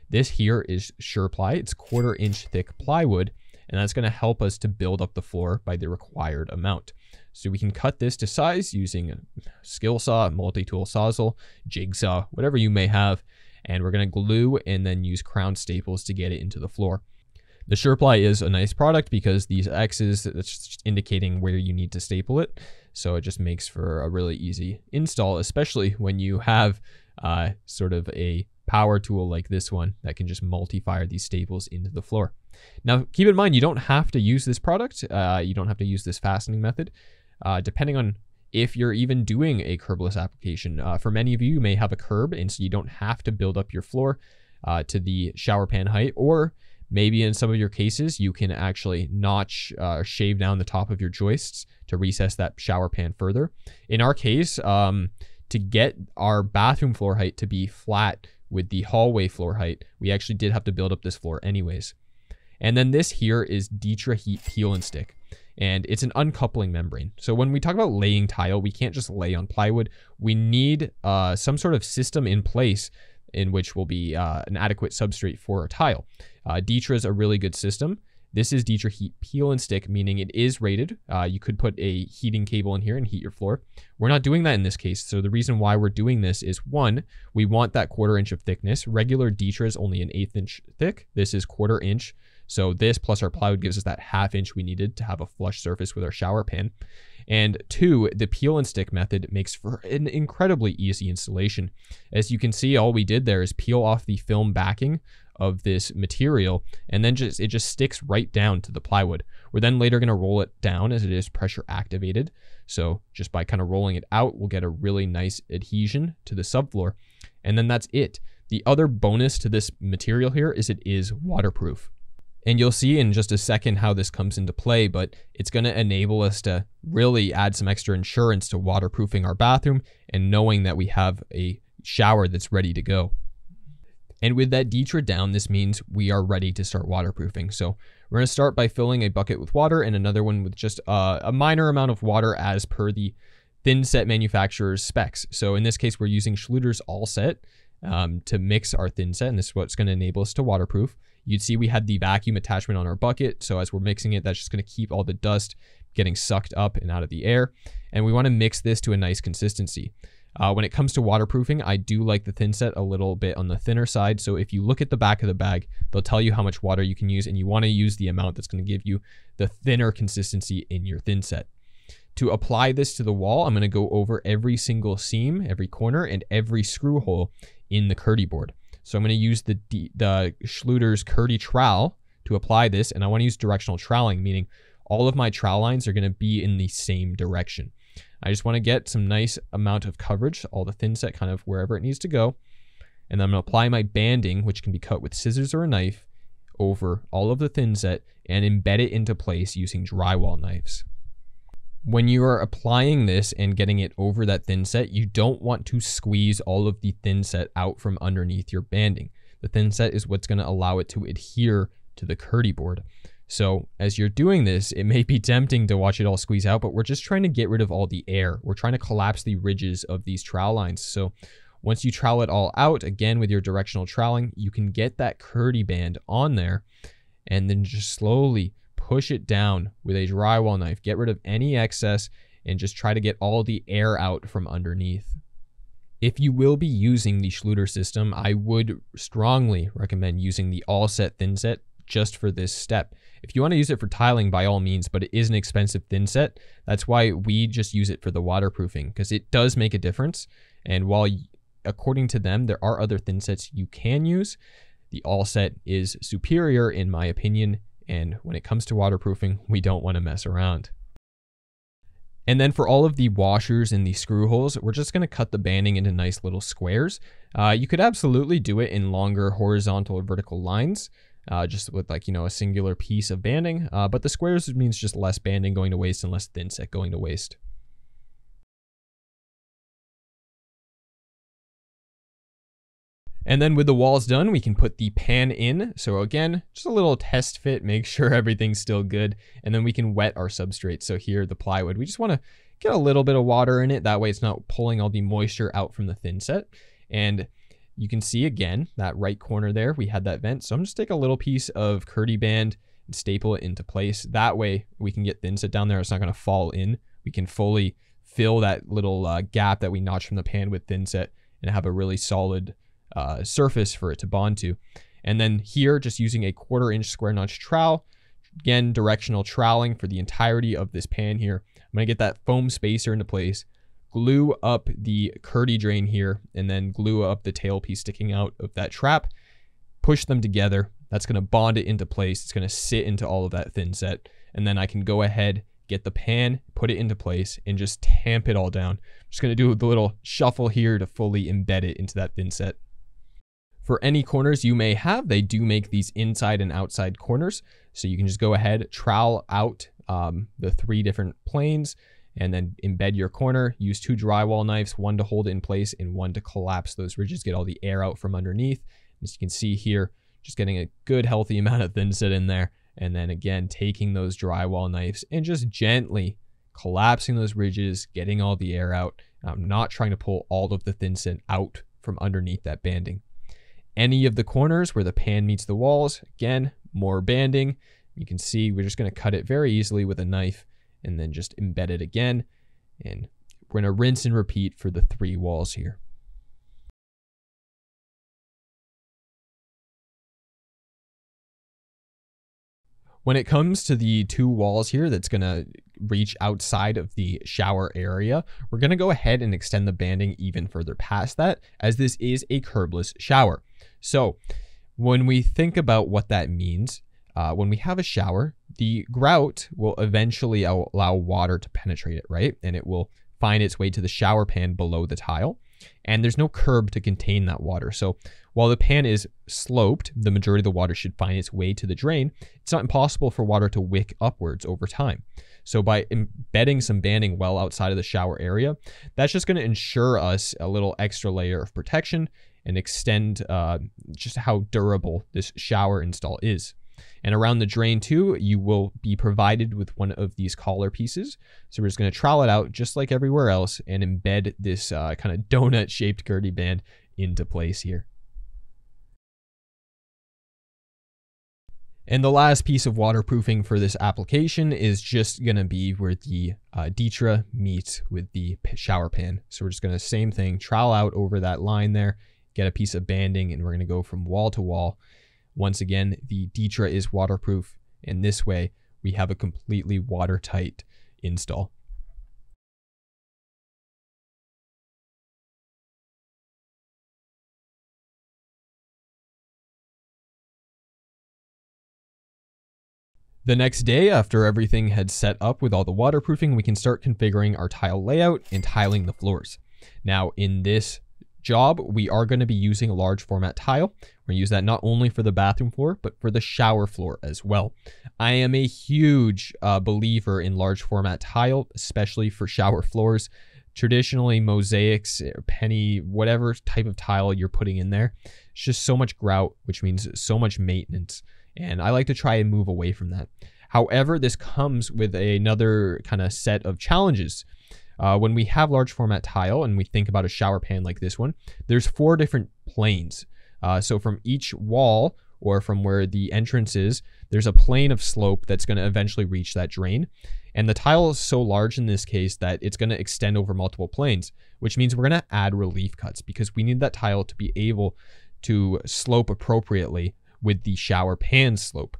This here is SurePly. It's quarter inch thick plywood and that's going to help us to build up the floor by the required amount. So we can cut this to size using a skill saw, multi-tool sawzall, jigsaw, whatever you may have. And we're going to glue and then use crown staples to get it into the floor. The SurePly is a nice product because these X's, that's indicating where you need to staple it. So it just makes for a really easy install, especially when you have uh, sort of a power tool like this one that can just multi-fire these staples into the floor. Now, keep in mind, you don't have to use this product. Uh, you don't have to use this fastening method. Uh, depending on if you're even doing a curbless application. Uh, for many of you, you may have a curb, and so you don't have to build up your floor uh, to the shower pan height, or Maybe in some of your cases, you can actually notch, uh, shave down the top of your joists to recess that shower pan further. In our case, um, to get our bathroom floor height to be flat with the hallway floor height, we actually did have to build up this floor anyways. And then this here is Ditra Heat Peel and Stick. And it's an uncoupling membrane. So when we talk about laying tile, we can't just lay on plywood. We need uh, some sort of system in place in which will be uh, an adequate substrate for a tile. Uh, is a really good system. This is Ditra Heat Peel and Stick, meaning it is rated. Uh, you could put a heating cable in here and heat your floor. We're not doing that in this case. So the reason why we're doing this is one, we want that quarter inch of thickness. Regular Ditra is only an eighth inch thick. This is quarter inch. So this plus our plywood gives us that half inch we needed to have a flush surface with our shower pan. And two, the peel and stick method makes for an incredibly easy installation. As you can see, all we did there is peel off the film backing of this material and then just it just sticks right down to the plywood. We're then later going to roll it down as it is pressure activated. So just by kind of rolling it out, we'll get a really nice adhesion to the subfloor. And then that's it. The other bonus to this material here is it is waterproof. And you'll see in just a second how this comes into play, but it's going to enable us to really add some extra insurance to waterproofing our bathroom and knowing that we have a shower that's ready to go. And with that Ditra down, this means we are ready to start waterproofing. So we're going to start by filling a bucket with water and another one with just uh, a minor amount of water as per the thin set manufacturer's specs. So in this case, we're using Schluter's All Set um, to mix our thin set, and this is what's going to enable us to waterproof. You'd see we had the vacuum attachment on our bucket. So as we're mixing it, that's just going to keep all the dust getting sucked up and out of the air. And we want to mix this to a nice consistency. Uh, when it comes to waterproofing, I do like the thin set a little bit on the thinner side. So if you look at the back of the bag, they'll tell you how much water you can use, and you want to use the amount that's going to give you the thinner consistency in your thin set. To apply this to the wall, I'm going to go over every single seam, every corner, and every screw hole in the Kerdi board. So I'm going to use the, the Schluter's Kerdi trowel to apply this, and I want to use directional troweling, meaning all of my trowel lines are going to be in the same direction. I just want to get some nice amount of coverage, all the thin set kind of wherever it needs to go. And then I'm going to apply my banding, which can be cut with scissors or a knife, over all of the thin set and embed it into place using drywall knives. When you are applying this and getting it over that thin set, you don't want to squeeze all of the thin set out from underneath your banding. The thin set is what's going to allow it to adhere to the Kerdi board. So as you're doing this, it may be tempting to watch it all squeeze out, but we're just trying to get rid of all the air. We're trying to collapse the ridges of these trowel lines. So once you trowel it all out, again with your directional troweling, you can get that Kerdi band on there and then just slowly push it down with a drywall knife, get rid of any excess, and just try to get all the air out from underneath. If you will be using the Schluter system, I would strongly recommend using the all set thin set just for this step. If you want to use it for tiling, by all means, but it is an expensive thin set. That's why we just use it for the waterproofing because it does make a difference. And while, according to them, there are other thin sets you can use, the all set is superior in my opinion And when it comes to waterproofing, we don't want to mess around. And then for all of the washers and the screw holes, we're just going to cut the banding into nice little squares. Uh, you could absolutely do it in longer horizontal or vertical lines, uh, just with like, you know, a singular piece of banding. Uh, but the squares means just less banding going to waste and less thinset going to waste. And then with the walls done, we can put the pan in. So again, just a little test fit, make sure everything's still good. And then we can wet our substrate. So here, the plywood, we just want to get a little bit of water in it. That way it's not pulling all the moisture out from the thinset. And you can see again, that right corner there, we had that vent. So I'm just take a little piece of Kerdi band and staple it into place. That way we can get thinset down there. It's not going to fall in. We can fully fill that little uh, gap that we notch from the pan with thinset and have a really solid uh, surface for it to bond to. And then here, just using a quarter inch square notch trowel, again, directional troweling for the entirety of this pan here. I'm gonna get that foam spacer into place, glue up the Kerdi drain here, and then glue up the tailpiece sticking out of that trap, push them together. That's gonna bond it into place. It's gonna sit into all of that thinset. And then I can go ahead, get the pan, put it into place, and just tamp it all down. I'm just gonna do the little shuffle here to fully embed it into that thinset. For any corners you may have, they do make these inside and outside corners. So you can just go ahead, trowel out um, the three different planes and then embed your corner. Use two drywall knives, one to hold it in place and one to collapse those ridges, get all the air out from underneath. As you can see here, just getting a good healthy amount of thinset in there. And then again, taking those drywall knives and just gently collapsing those ridges, getting all the air out. I'm not trying to pull all of the thinset out from underneath that banding any of the corners where the pan meets the walls. Again, more banding. You can see we're just going to cut it very easily with a knife and then just embed it again. And we're going to rinse and repeat for the three walls here. When it comes to the two walls here that's going to reach outside of the shower area, we're going to go ahead and extend the banding even further past that as this is a curbless shower. So when we think about what that means, uh, when we have a shower, the grout will eventually allow water to penetrate it, right? And it will find its way to the shower pan below the tile. And there's no curb to contain that water. So while the pan is sloped, the majority of the water should find its way to the drain. It's not impossible for water to wick upwards over time. So by embedding some banding well outside of the shower area, that's just going to ensure us a little extra layer of protection and extend uh, just how durable this shower install is. And around the drain too, you will be provided with one of these collar pieces. So we're just going to trowel it out just like everywhere else and embed this uh, kind of donut shaped Kerdi band into place here. And the last piece of waterproofing for this application is just going to be where the uh, Ditra meets with the shower pan. So we're just going to same thing, trowel out over that line there get a piece of banding, and we're going to go from wall to wall. Once again, the Ditra is waterproof, and this way we have a completely watertight install. The next day, after everything had set up with all the waterproofing, we can start configuring our tile layout and tiling the floors. Now, in this job, we are going to be using a large format tile. We're going to use that not only for the bathroom floor, but for the shower floor as well. I am a huge uh, believer in large format tile, especially for shower floors. Traditionally, mosaics, penny, whatever type of tile you're putting in there, it's just so much grout, which means so much maintenance. And I like to try and move away from that. However, this comes with another kind of set of challenges. Uh, when we have large format tile and we think about a shower pan like this one, there's four different planes. Uh, so from each wall or from where the entrance is, there's a plane of slope that's going to eventually reach that drain. And the tile is so large in this case that it's going to extend over multiple planes, which means we're going to add relief cuts because we need that tile to be able to slope appropriately with the shower pan slope.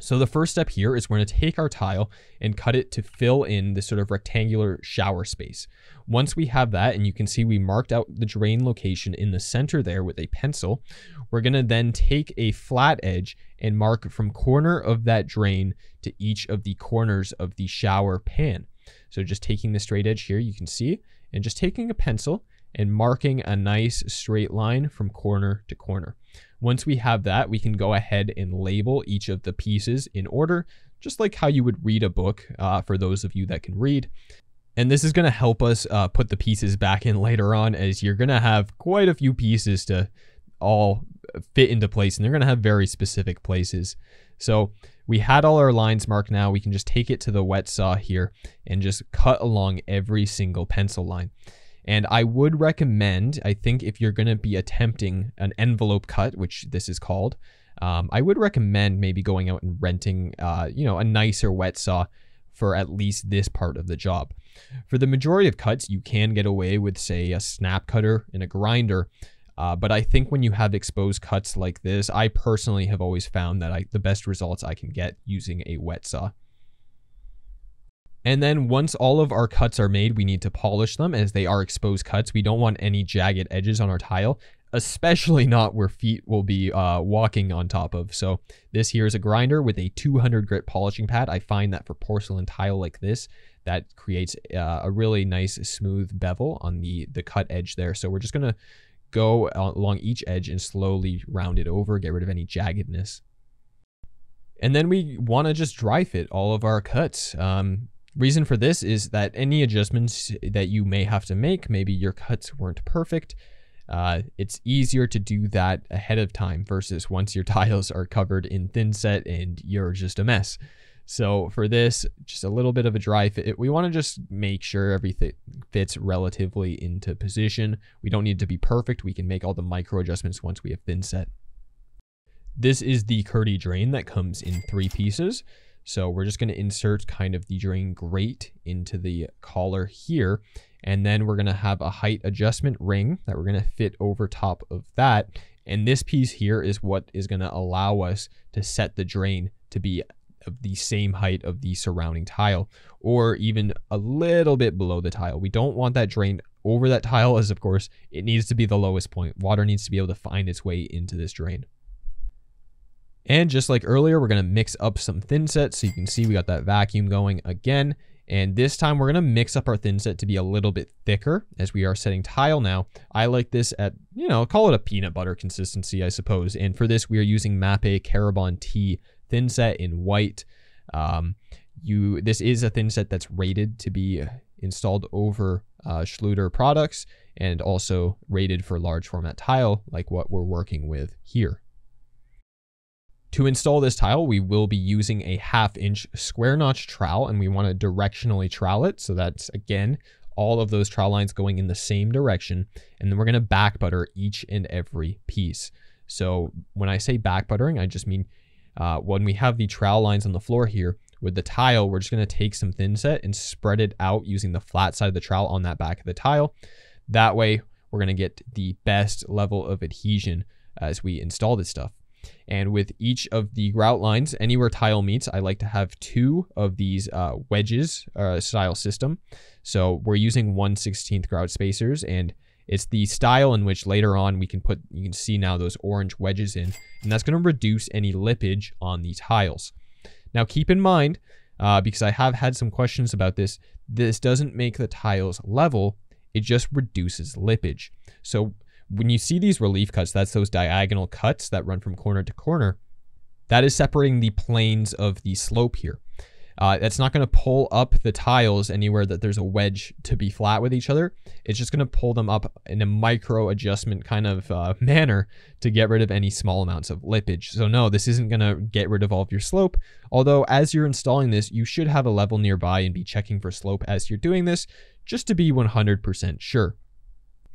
So the first step here is we're going to take our tile and cut it to fill in this sort of rectangular shower space. Once we have that, and you can see we marked out the drain location in the center there with a pencil, we're going to then take a flat edge and mark from corner of that drain to each of the corners of the shower pan. So just taking the straight edge here, you can see, and just taking a pencil and marking a nice straight line from corner to corner. Once we have that, we can go ahead and label each of the pieces in order, just like how you would read a book uh, for those of you that can read. And this is going to help us uh, put the pieces back in later on as you're going to have quite a few pieces to all fit into place and they're going to have very specific places. So we had all our lines marked now. We can just take it to the wet saw here and just cut along every single pencil line. And I would recommend, I think if you're going to be attempting an envelope cut, which this is called, um, I would recommend maybe going out and renting, uh, you know, a nicer wet saw for at least this part of the job. For the majority of cuts, you can get away with, say, a snap cutter and a grinder. Uh, but I think when you have exposed cuts like this, I personally have always found that I, the best results I can get using a wet saw. And then once all of our cuts are made, we need to polish them as they are exposed cuts. We don't want any jagged edges on our tile, especially not where feet will be uh, walking on top of. So this here is a grinder with a 200 grit polishing pad. I find that for porcelain tile like this, that creates uh, a really nice smooth bevel on the, the cut edge there. So we're just going to go along each edge and slowly round it over, get rid of any jaggedness. And then we want to just dry fit all of our cuts. Um, Reason for this is that any adjustments that you may have to make, maybe your cuts weren't perfect, uh, it's easier to do that ahead of time versus once your tiles are covered in thin set and you're just a mess. So for this, just a little bit of a dry fit. We want to just make sure everything fits relatively into position. We don't need to be perfect. We can make all the micro adjustments once we have thin set. This is the Kerdi drain that comes in three pieces. So we're just going to insert kind of the drain grate into the collar here. And then we're going to have a height adjustment ring that we're going to fit over top of that. And this piece here is what is going to allow us to set the drain to be of the same height of the surrounding tile or even a little bit below the tile. We don't want that drain over that tile as of course it needs to be the lowest point. Water needs to be able to find its way into this drain. And just like earlier, we're to mix up some thin sets. So you can see we got that vacuum going again. And this time we're to mix up our thin set to be a little bit thicker as we are setting tile now. I like this at, you know, call it a peanut butter consistency, I suppose. And for this, we are using Mapei Kerabond T thin set in white. Um, you This is a thin set that's rated to be installed over uh, Schluter products and also rated for large format tile like what we're working with here. To install this tile, we will be using a half inch square notch trowel and we want to directionally trowel it. So that's again, all of those trowel lines going in the same direction. And then we're going to back butter each and every piece. So when I say back buttering, I just mean uh, when we have the trowel lines on the floor here with the tile, we're just going to take some thin set and spread it out using the flat side of the trowel on that back of the tile. That way we're going to get the best level of adhesion as we install this stuff. And with each of the grout lines, anywhere tile meets, I like to have two of these uh, wedges uh, style system. So we're using 1 16th grout spacers and it's the style in which later on we can put, you can see now those orange wedges in, and that's going to reduce any lippage on the tiles. Now keep in mind, uh, because I have had some questions about this, this doesn't make the tiles level, it just reduces lippage. So when you see these relief cuts, that's those diagonal cuts that run from corner to corner. That is separating the planes of the slope here. Uh, that's not going to pull up the tiles anywhere that there's a wedge to be flat with each other. It's just going to pull them up in a micro adjustment kind of uh, manner to get rid of any small amounts of lippage. So no, this isn't going to get rid of all of your slope. Although as you're installing this, you should have a level nearby and be checking for slope as you're doing this, just to be 100% sure.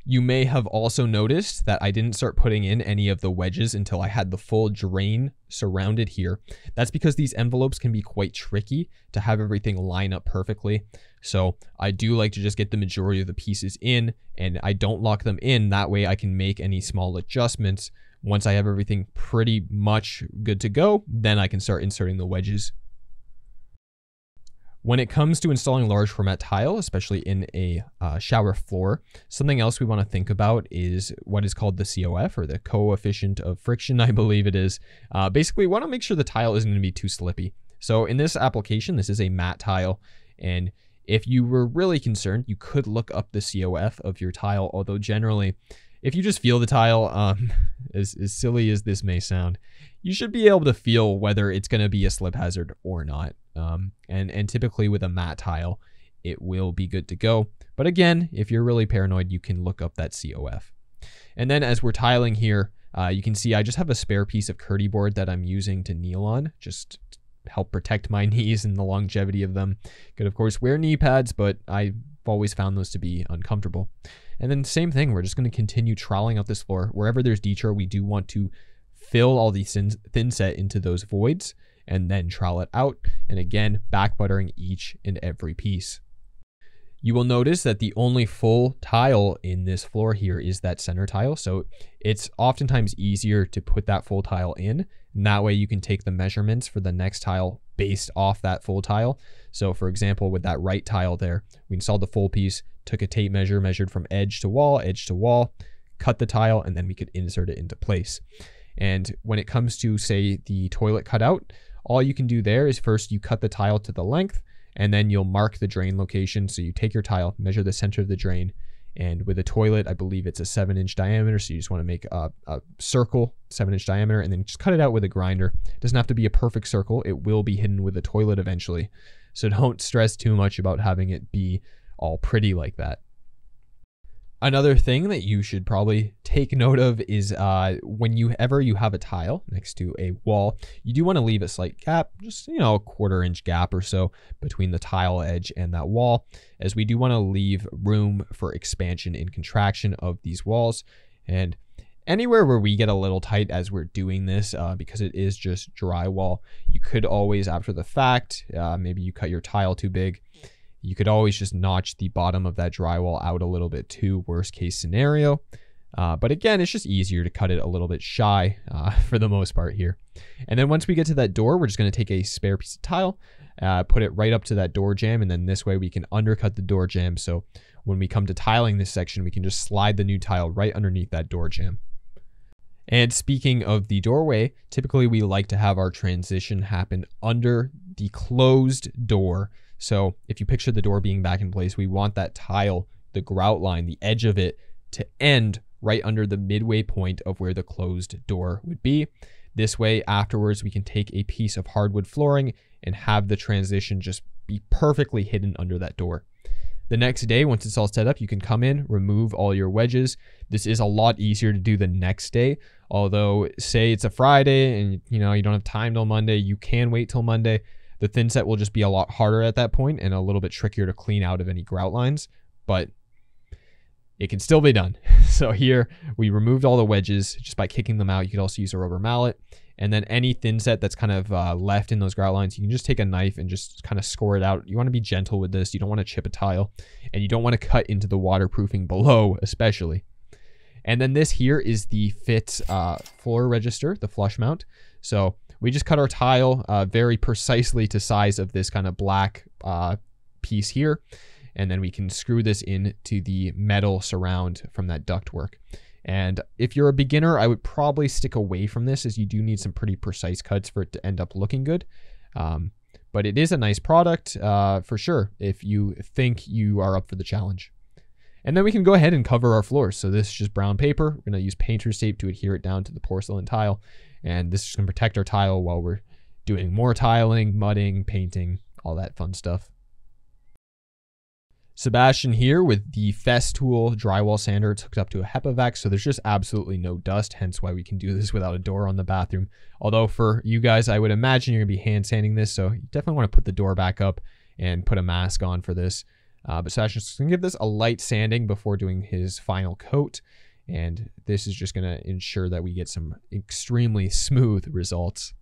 You may have also noticed that I didn't start putting in any of the wedges until I had the full drain surrounded here. That's because these envelopes can be quite tricky to have everything line up perfectly. So I do like to just get the majority of the pieces in and I don't lock them in. That way I can make any small adjustments Once I have everything pretty much good to go, then I can start inserting the wedges. When it comes to installing large format tile, especially in a uh, shower floor, something else we want to think about is what is called the COF or the coefficient of friction, I believe it is. Uh, basically, we want to make sure the tile isn't going to be too slippy. So in this application, this is a matte tile, and if you were really concerned, you could look up the COF of your tile, although generally, if you just feel the tile, um, as, as silly as this may sound, you should be able to feel whether it's going to be a slip hazard or not. Um, and, and typically with a matte tile, it will be good to go. But again, if you're really paranoid, you can look up that COF. And then as we're tiling here, uh, you can see I just have a spare piece of Kerdi board that I'm using to kneel on, just help protect my knees and the longevity of them. Could of course wear knee pads, but I've always found those to be uncomfortable. And then same thing, we're just going to continue troweling out this floor. Wherever there's Ditra, we do want to fill all the thin, set into those voids and then trowel it out. And again, back buttering each and every piece. You will notice that the only full tile in this floor here is that center tile. So it's oftentimes easier to put that full tile in. And that way you can take the measurements for the next tile based off that full tile. So for example, with that right tile there, we installed the full piece, took a tape measure, measured from edge to wall, edge to wall, cut the tile, and then we could insert it into place. And when it comes to say the toilet cutout, all you can do there is first you cut the tile to the length, and then you'll mark the drain location. So you take your tile, measure the center of the drain, and with a toilet, I believe it's a seven inch diameter. So you just want to make a, a, circle, seven inch diameter, and then just cut it out with a grinder. It doesn't have to be a perfect circle. It will be hidden with a toilet eventually. So don't stress too much about having it be all pretty like that. Another thing that you should probably take note of is uh, when you ever you have a tile next to a wall, you do want to leave a slight gap, just you know a quarter inch gap or so between the tile edge and that wall, as we do want to leave room for expansion and contraction of these walls. And anywhere where we get a little tight as we're doing this, uh, because it is just drywall, you could always after the fact, uh, maybe you cut your tile too big you could always just notch the bottom of that drywall out a little bit too, worst case scenario. Uh, but again, it's just easier to cut it a little bit shy uh, for the most part here. And then once we get to that door, we're just going to take a spare piece of tile, uh, put it right up to that door jamb, and then this way we can undercut the door jamb. So when we come to tiling this section, we can just slide the new tile right underneath that door jamb. And speaking of the doorway, typically we like to have our transition happen under the closed door so if you picture the door being back in place, we want that tile, the grout line, the edge of it to end right under the midway point of where the closed door would be. This way, afterwards, we can take a piece of hardwood flooring and have the transition just be perfectly hidden under that door. The next day, once it's all set up, you can come in, remove all your wedges. This is a lot easier to do the next day. Although, say it's a Friday and you know you don't have time till Monday, you can wait till Monday. The thin set will just be a lot harder at that point and a little bit trickier to clean out of any grout lines, but it can still be done. So here we removed all the wedges just by kicking them out. You could also use a rubber mallet. And then any thin set that's kind of uh, left in those grout lines, you can just take a knife and just kind of score it out. You want to be gentle with this. You don't want to chip a tile and you don't want to cut into the waterproofing below, especially. And then this here is the fit uh, floor register, the flush mount. So we just cut our tile uh, very precisely to size of this kind of black uh, piece here. And then we can screw this into the metal surround from that ductwork. And if you're a beginner, I would probably stick away from this as you do need some pretty precise cuts for it to end up looking good. Um, but it is a nice product uh, for sure if you think you are up for the challenge. And then we can go ahead and cover our floors. So this is just brown paper. We're going to use painter's tape to adhere it down to the porcelain tile. And this is going to protect our tile while we're doing more tiling, mudding, painting, all that fun stuff. Sebastian here with the Festool drywall sander. It's hooked up to a HEPA vac, so there's just absolutely no dust, hence why we can do this without a door on the bathroom. Although for you guys, I would imagine you're going to be hand sanding this, so you definitely want to put the door back up and put a mask on for this. Uh, but Sebastian's going to give this a light sanding before doing his final coat. And this is just going to ensure that we get some extremely smooth results.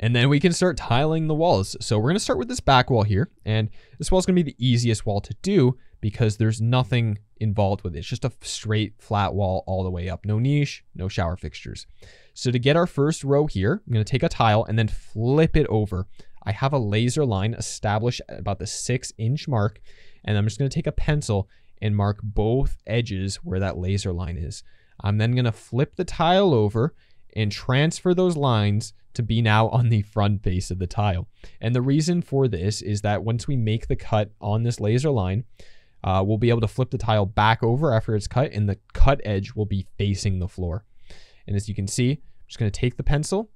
And then we can start tiling the walls. So we're going to start with this back wall here. And this wall is going to be the easiest wall to do because there's nothing involved with it. It's just a straight flat wall all the way up. No niche, no shower fixtures. So to get our first row here, I'm going to take a tile and then flip it over. I have a laser line established about the six inch mark, and I'm just going to take a pencil and mark both edges where that laser line is. I'm then going to flip the tile over and transfer those lines to be now on the front face of the tile. And the reason for this is that once we make the cut on this laser line, uh, we'll be able to flip the tile back over after it's cut and the cut edge will be facing the floor. And as you can see, I'm just going to take the pencil.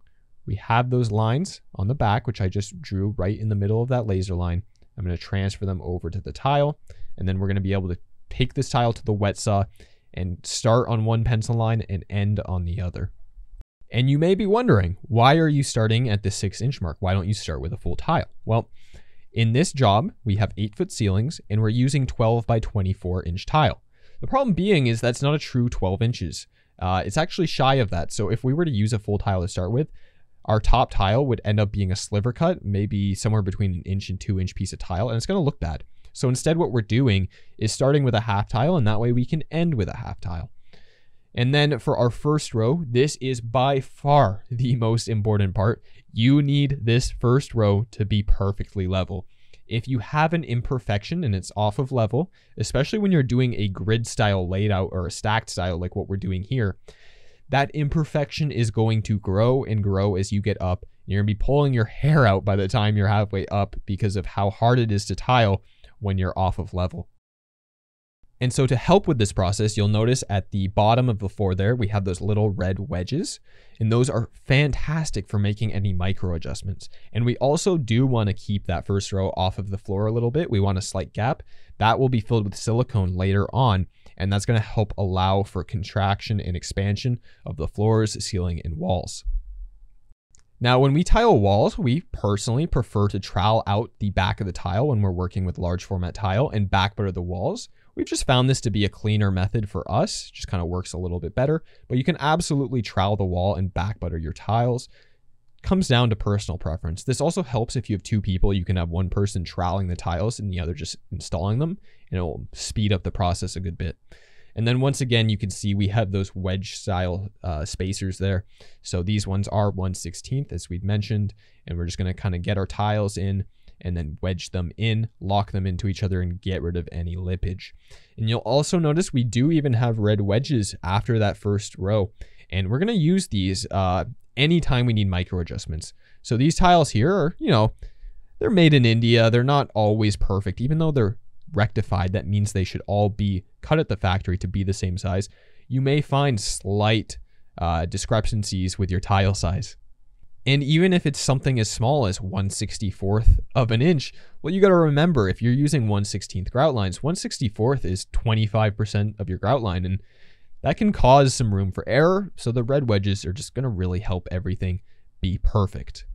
We have those lines on the back, which I just drew right in the middle of that laser line. I'm going to transfer them over to the tile. And then we're going to be able to take this tile to the wet saw and start on one pencil line and end on the other. And you may be wondering, why are you starting at the six inch mark? Why don't you start with a full tile? Well, in this job, we have eight foot ceilings and we're using 12 by 24 inch tile. The problem being is that's not a true 12 inches. Uh, it's actually shy of that. So if we were to use a full tile to start with, our top tile would end up being a sliver cut, maybe somewhere between an inch and two inch piece of tile, and it's going to look bad. So instead, what we're doing is starting with a half tile, and that way we can end with a half tile. And then for our first row, this is by far the most important part. You need this first row to be perfectly level. If you have an imperfection and it's off of level, especially when you're doing a grid style layout or a stacked style like what we're doing here, that imperfection is going to grow and grow as you get up. You're going to be pulling your hair out by the time you're halfway up because of how hard it is to tile when you're off of level. And so to help with this process, you'll notice at the bottom of the floor there, we have those little red wedges, and those are fantastic for making any micro adjustments. And we also do want to keep that first row off of the floor a little bit. We want a slight gap. That will be filled with silicone later on, and that's going to help allow for contraction and expansion of the floors, ceiling, and walls. Now, when we tile walls, we personally prefer to trowel out the back of the tile when we're working with large format tile and back butter the walls. We've just found this to be a cleaner method for us, just kind of works a little bit better, but you can absolutely trowel the wall and back butter your tiles. Comes down to personal preference. This also helps if you have two people, you can have one person troweling the tiles and the other just installing them, and it will speed up the process a good bit. And then once again, you can see we have those wedge style uh, spacers there. So these ones are 1 16th as we've mentioned, and we're just gonna kind of get our tiles in and then wedge them in, lock them into each other and get rid of any lippage. And you'll also notice we do even have red wedges after that first row. And we're gonna use these uh, anytime we need micro adjustments. So these tiles here are, you know, they're made in India. They're not always perfect, even though they're rectified, that means they should all be cut at the factory to be the same size. You may find slight uh, discrepancies with your tile size. And even if it's something as small as 164th of an inch, well, you got to remember if you're using 116th grout lines, 164th is 25% of your grout line, and that can cause some room for error. So the red wedges are just going to really help everything be perfect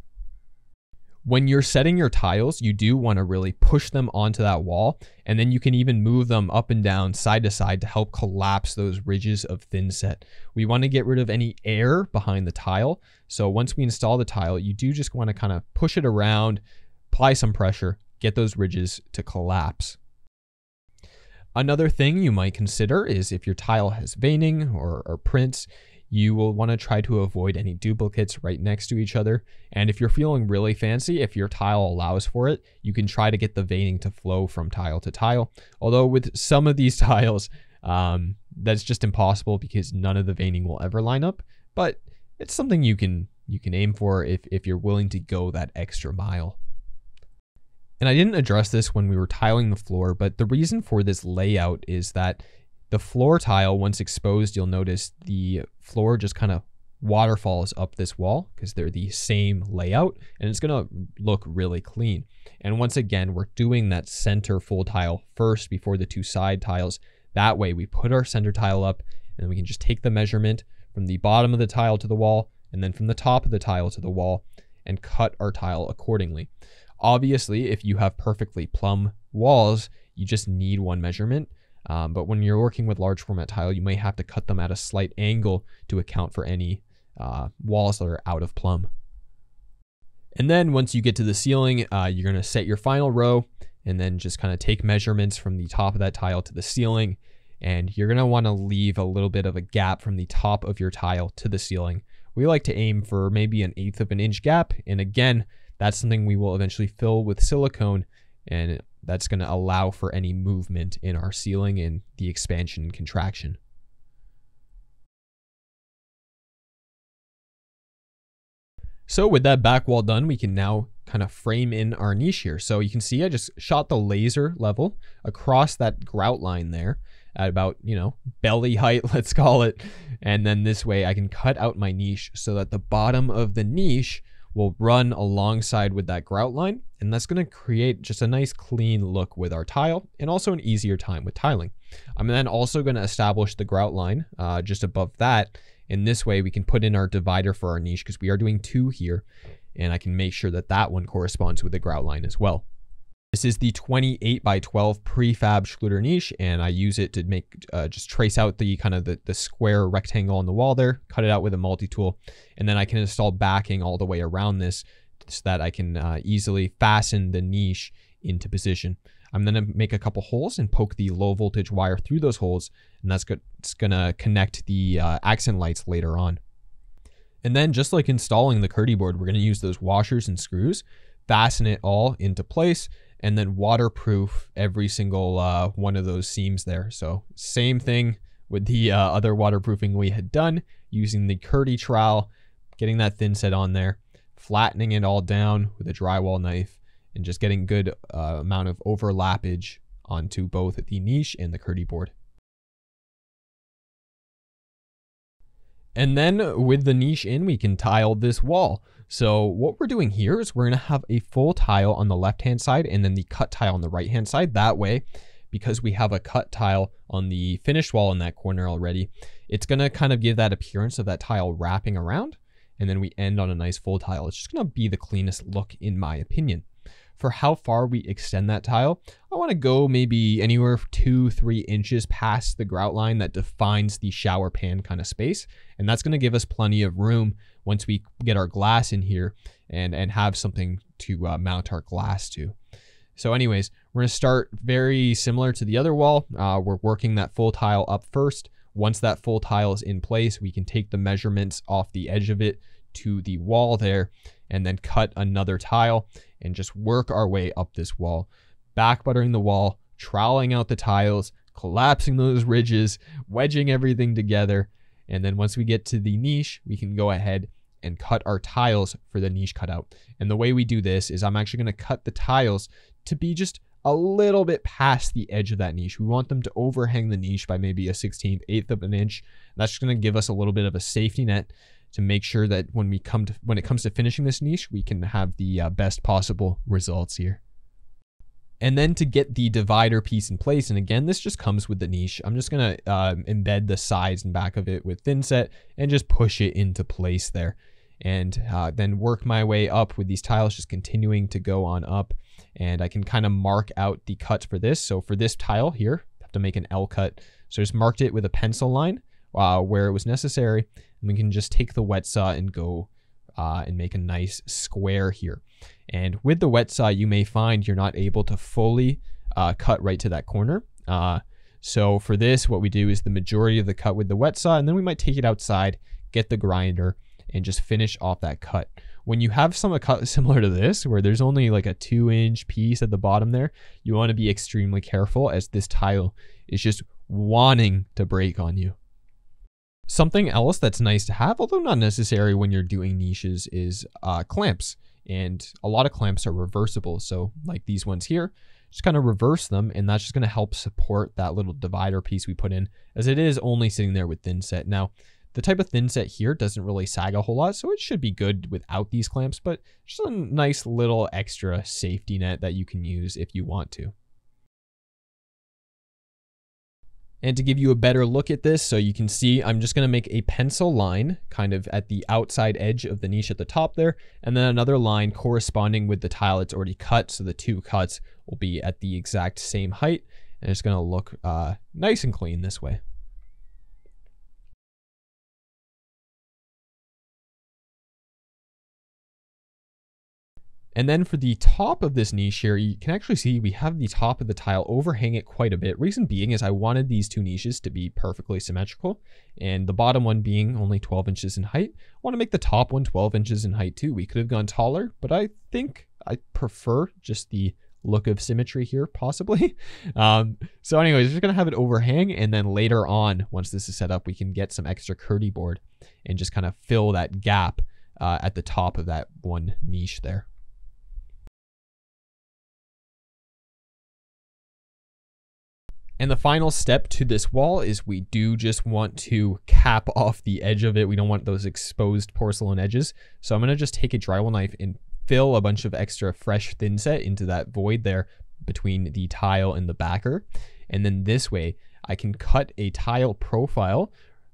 when you're setting your tiles, you do want to really push them onto that wall. And then you can even move them up and down side to side to help collapse those ridges of thin set. We want to get rid of any air behind the tile. So once we install the tile, you do just want to kind of push it around, apply some pressure, get those ridges to collapse. Another thing you might consider is if your tile has veining or, or prints, you will want to try to avoid any duplicates right next to each other. And if you're feeling really fancy, if your tile allows for it, you can try to get the veining to flow from tile to tile. Although with some of these tiles, um, that's just impossible because none of the veining will ever line up. But it's something you can you can aim for if, if you're willing to go that extra mile. And I didn't address this when we were tiling the floor, but the reason for this layout is that the floor tile, once exposed, you'll notice the floor just kind of waterfalls up this wall because they're the same layout and it's going to look really clean. And once again, we're doing that center full tile first before the two side tiles. That way we put our center tile up and we can just take the measurement from the bottom of the tile to the wall and then from the top of the tile to the wall and cut our tile accordingly. Obviously, if you have perfectly plumb walls, you just need one measurement. Um, but when you're working with large format tile, you may have to cut them at a slight angle to account for any uh, walls that are out of plumb. And then once you get to the ceiling, uh, you're going to set your final row and then just kind of take measurements from the top of that tile to the ceiling. And you're going to want to leave a little bit of a gap from the top of your tile to the ceiling. We like to aim for maybe an eighth of an inch gap. And again, that's something we will eventually fill with silicone and that's going to allow for any movement in our ceiling and the expansion and contraction. So with that back wall done, we can now kind of frame in our niche here. So you can see I just shot the laser level across that grout line there at about, you know, belly height, let's call it. And then this way I can cut out my niche so that the bottom of the niche will run alongside with that grout line. And that's going to create just a nice clean look with our tile and also an easier time with tiling. I'm then also going to establish the grout line uh, just above that. In this way, we can put in our divider for our niche because we are doing two here and I can make sure that that one corresponds with the grout line as well. This is the 28 by 12 prefab Schluter niche, and I use it to make uh, just trace out the kind of the, the square rectangle on the wall there, cut it out with a multi-tool, and then I can install backing all the way around this so that I can uh, easily fasten the niche into position. I'm going to make a couple holes and poke the low voltage wire through those holes, and that's going to connect the uh, accent lights later on. And then just like installing the Kerdi board, we're going to use those washers and screws, fasten it all into place, and then waterproof every single uh, one of those seams there. So same thing with the uh, other waterproofing we had done using the Kerdi trowel, getting that thin set on there, flattening it all down with a drywall knife, and just getting good uh, amount of overlappage onto both the niche and the Kerdi board. And then with the niche in, we can tile this wall. So what we're doing here is we're gonna have a full tile on the left-hand side and then the cut tile on the right-hand side. That way, because we have a cut tile on the finished wall in that corner already, it's gonna kind of give that appearance of that tile wrapping around. And then we end on a nice full tile. It's just gonna be the cleanest look in my opinion for how far we extend that tile. I want to go maybe anywhere two, three inches past the grout line that defines the shower pan kind of space. And that's going to give us plenty of room once we get our glass in here and, and have something to uh, mount our glass to. So anyways, we're to start very similar to the other wall. Uh, we're working that full tile up first. Once that full tile is in place, we can take the measurements off the edge of it to the wall there and then cut another tile and just work our way up this wall, back buttering the wall, troweling out the tiles, collapsing those ridges, wedging everything together. And then once we get to the niche, we can go ahead and cut our tiles for the niche cutout. And the way we do this is I'm actually going to cut the tiles to be just a little bit past the edge of that niche. We want them to overhang the niche by maybe a 16th, eighth of an inch. That's just going to give us a little bit of a safety net to make sure that when we come to when it comes to finishing this niche, we can have the uh, best possible results here. And then to get the divider piece in place, and again, this just comes with the niche. I'm just gonna uh, embed the sides and back of it with thinset and just push it into place there. And uh, then work my way up with these tiles, just continuing to go on up. And I can kind of mark out the cuts for this. So for this tile here, I have to make an L cut. So I just marked it with a pencil line uh, where it was necessary. And we can just take the wet saw and go uh, and make a nice square here. And with the wet saw, you may find you're not able to fully uh, cut right to that corner. Uh, so for this, what we do is the majority of the cut with the wet saw, and then we might take it outside, get the grinder, and just finish off that cut. When you have some cut similar to this, where there's only like a two inch piece at the bottom there, you want to be extremely careful as this tile is just wanting to break on you. Something else that's nice to have, although not necessary when you're doing niches, is uh, clamps. And a lot of clamps are reversible. So like these ones here, just kind of reverse them and that's just going to help support that little divider piece we put in as it is only sitting there with thin set. Now, the type of thin set here doesn't really sag a whole lot, so it should be good without these clamps, but just a nice little extra safety net that you can use if you want to. And to give you a better look at this, so you can see, I'm just gonna make a pencil line kind of at the outside edge of the niche at the top there, and then another line corresponding with the tile it's already cut. So the two cuts will be at the exact same height, and it's gonna look uh, nice and clean this way. And then for the top of this niche here, you can actually see we have the top of the tile overhang it quite a bit. Reason being is I wanted these two niches to be perfectly symmetrical and the bottom one being only 12 inches in height. I want to make the top one 12 inches in height too. We could have gone taller, but I think I prefer just the look of symmetry here, possibly. Um, so anyways, we're just going to have it overhang and then later on, once this is set up, we can get some extra Kerdi board and just kind of fill that gap uh, at the top of that one niche there. And the final step to this wall is we do just want to cap off the edge of it. We don't want those exposed porcelain edges. So I'm going to just take a drywall knife and fill a bunch of extra fresh thinset into that void there between the tile and the backer. And then this way I can cut a tile profile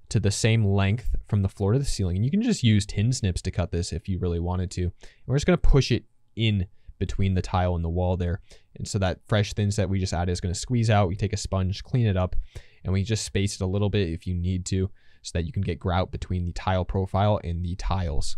to the same length from the floor to the ceiling. And you can just use tin snips to cut this if you really wanted to. And we're just going to push it in between the tile and the wall there. And so that fresh thinset we just added is going to squeeze out. We take a sponge, clean it up, and we just space it a little bit if you need to so that you can get grout between the tile profile and the tiles.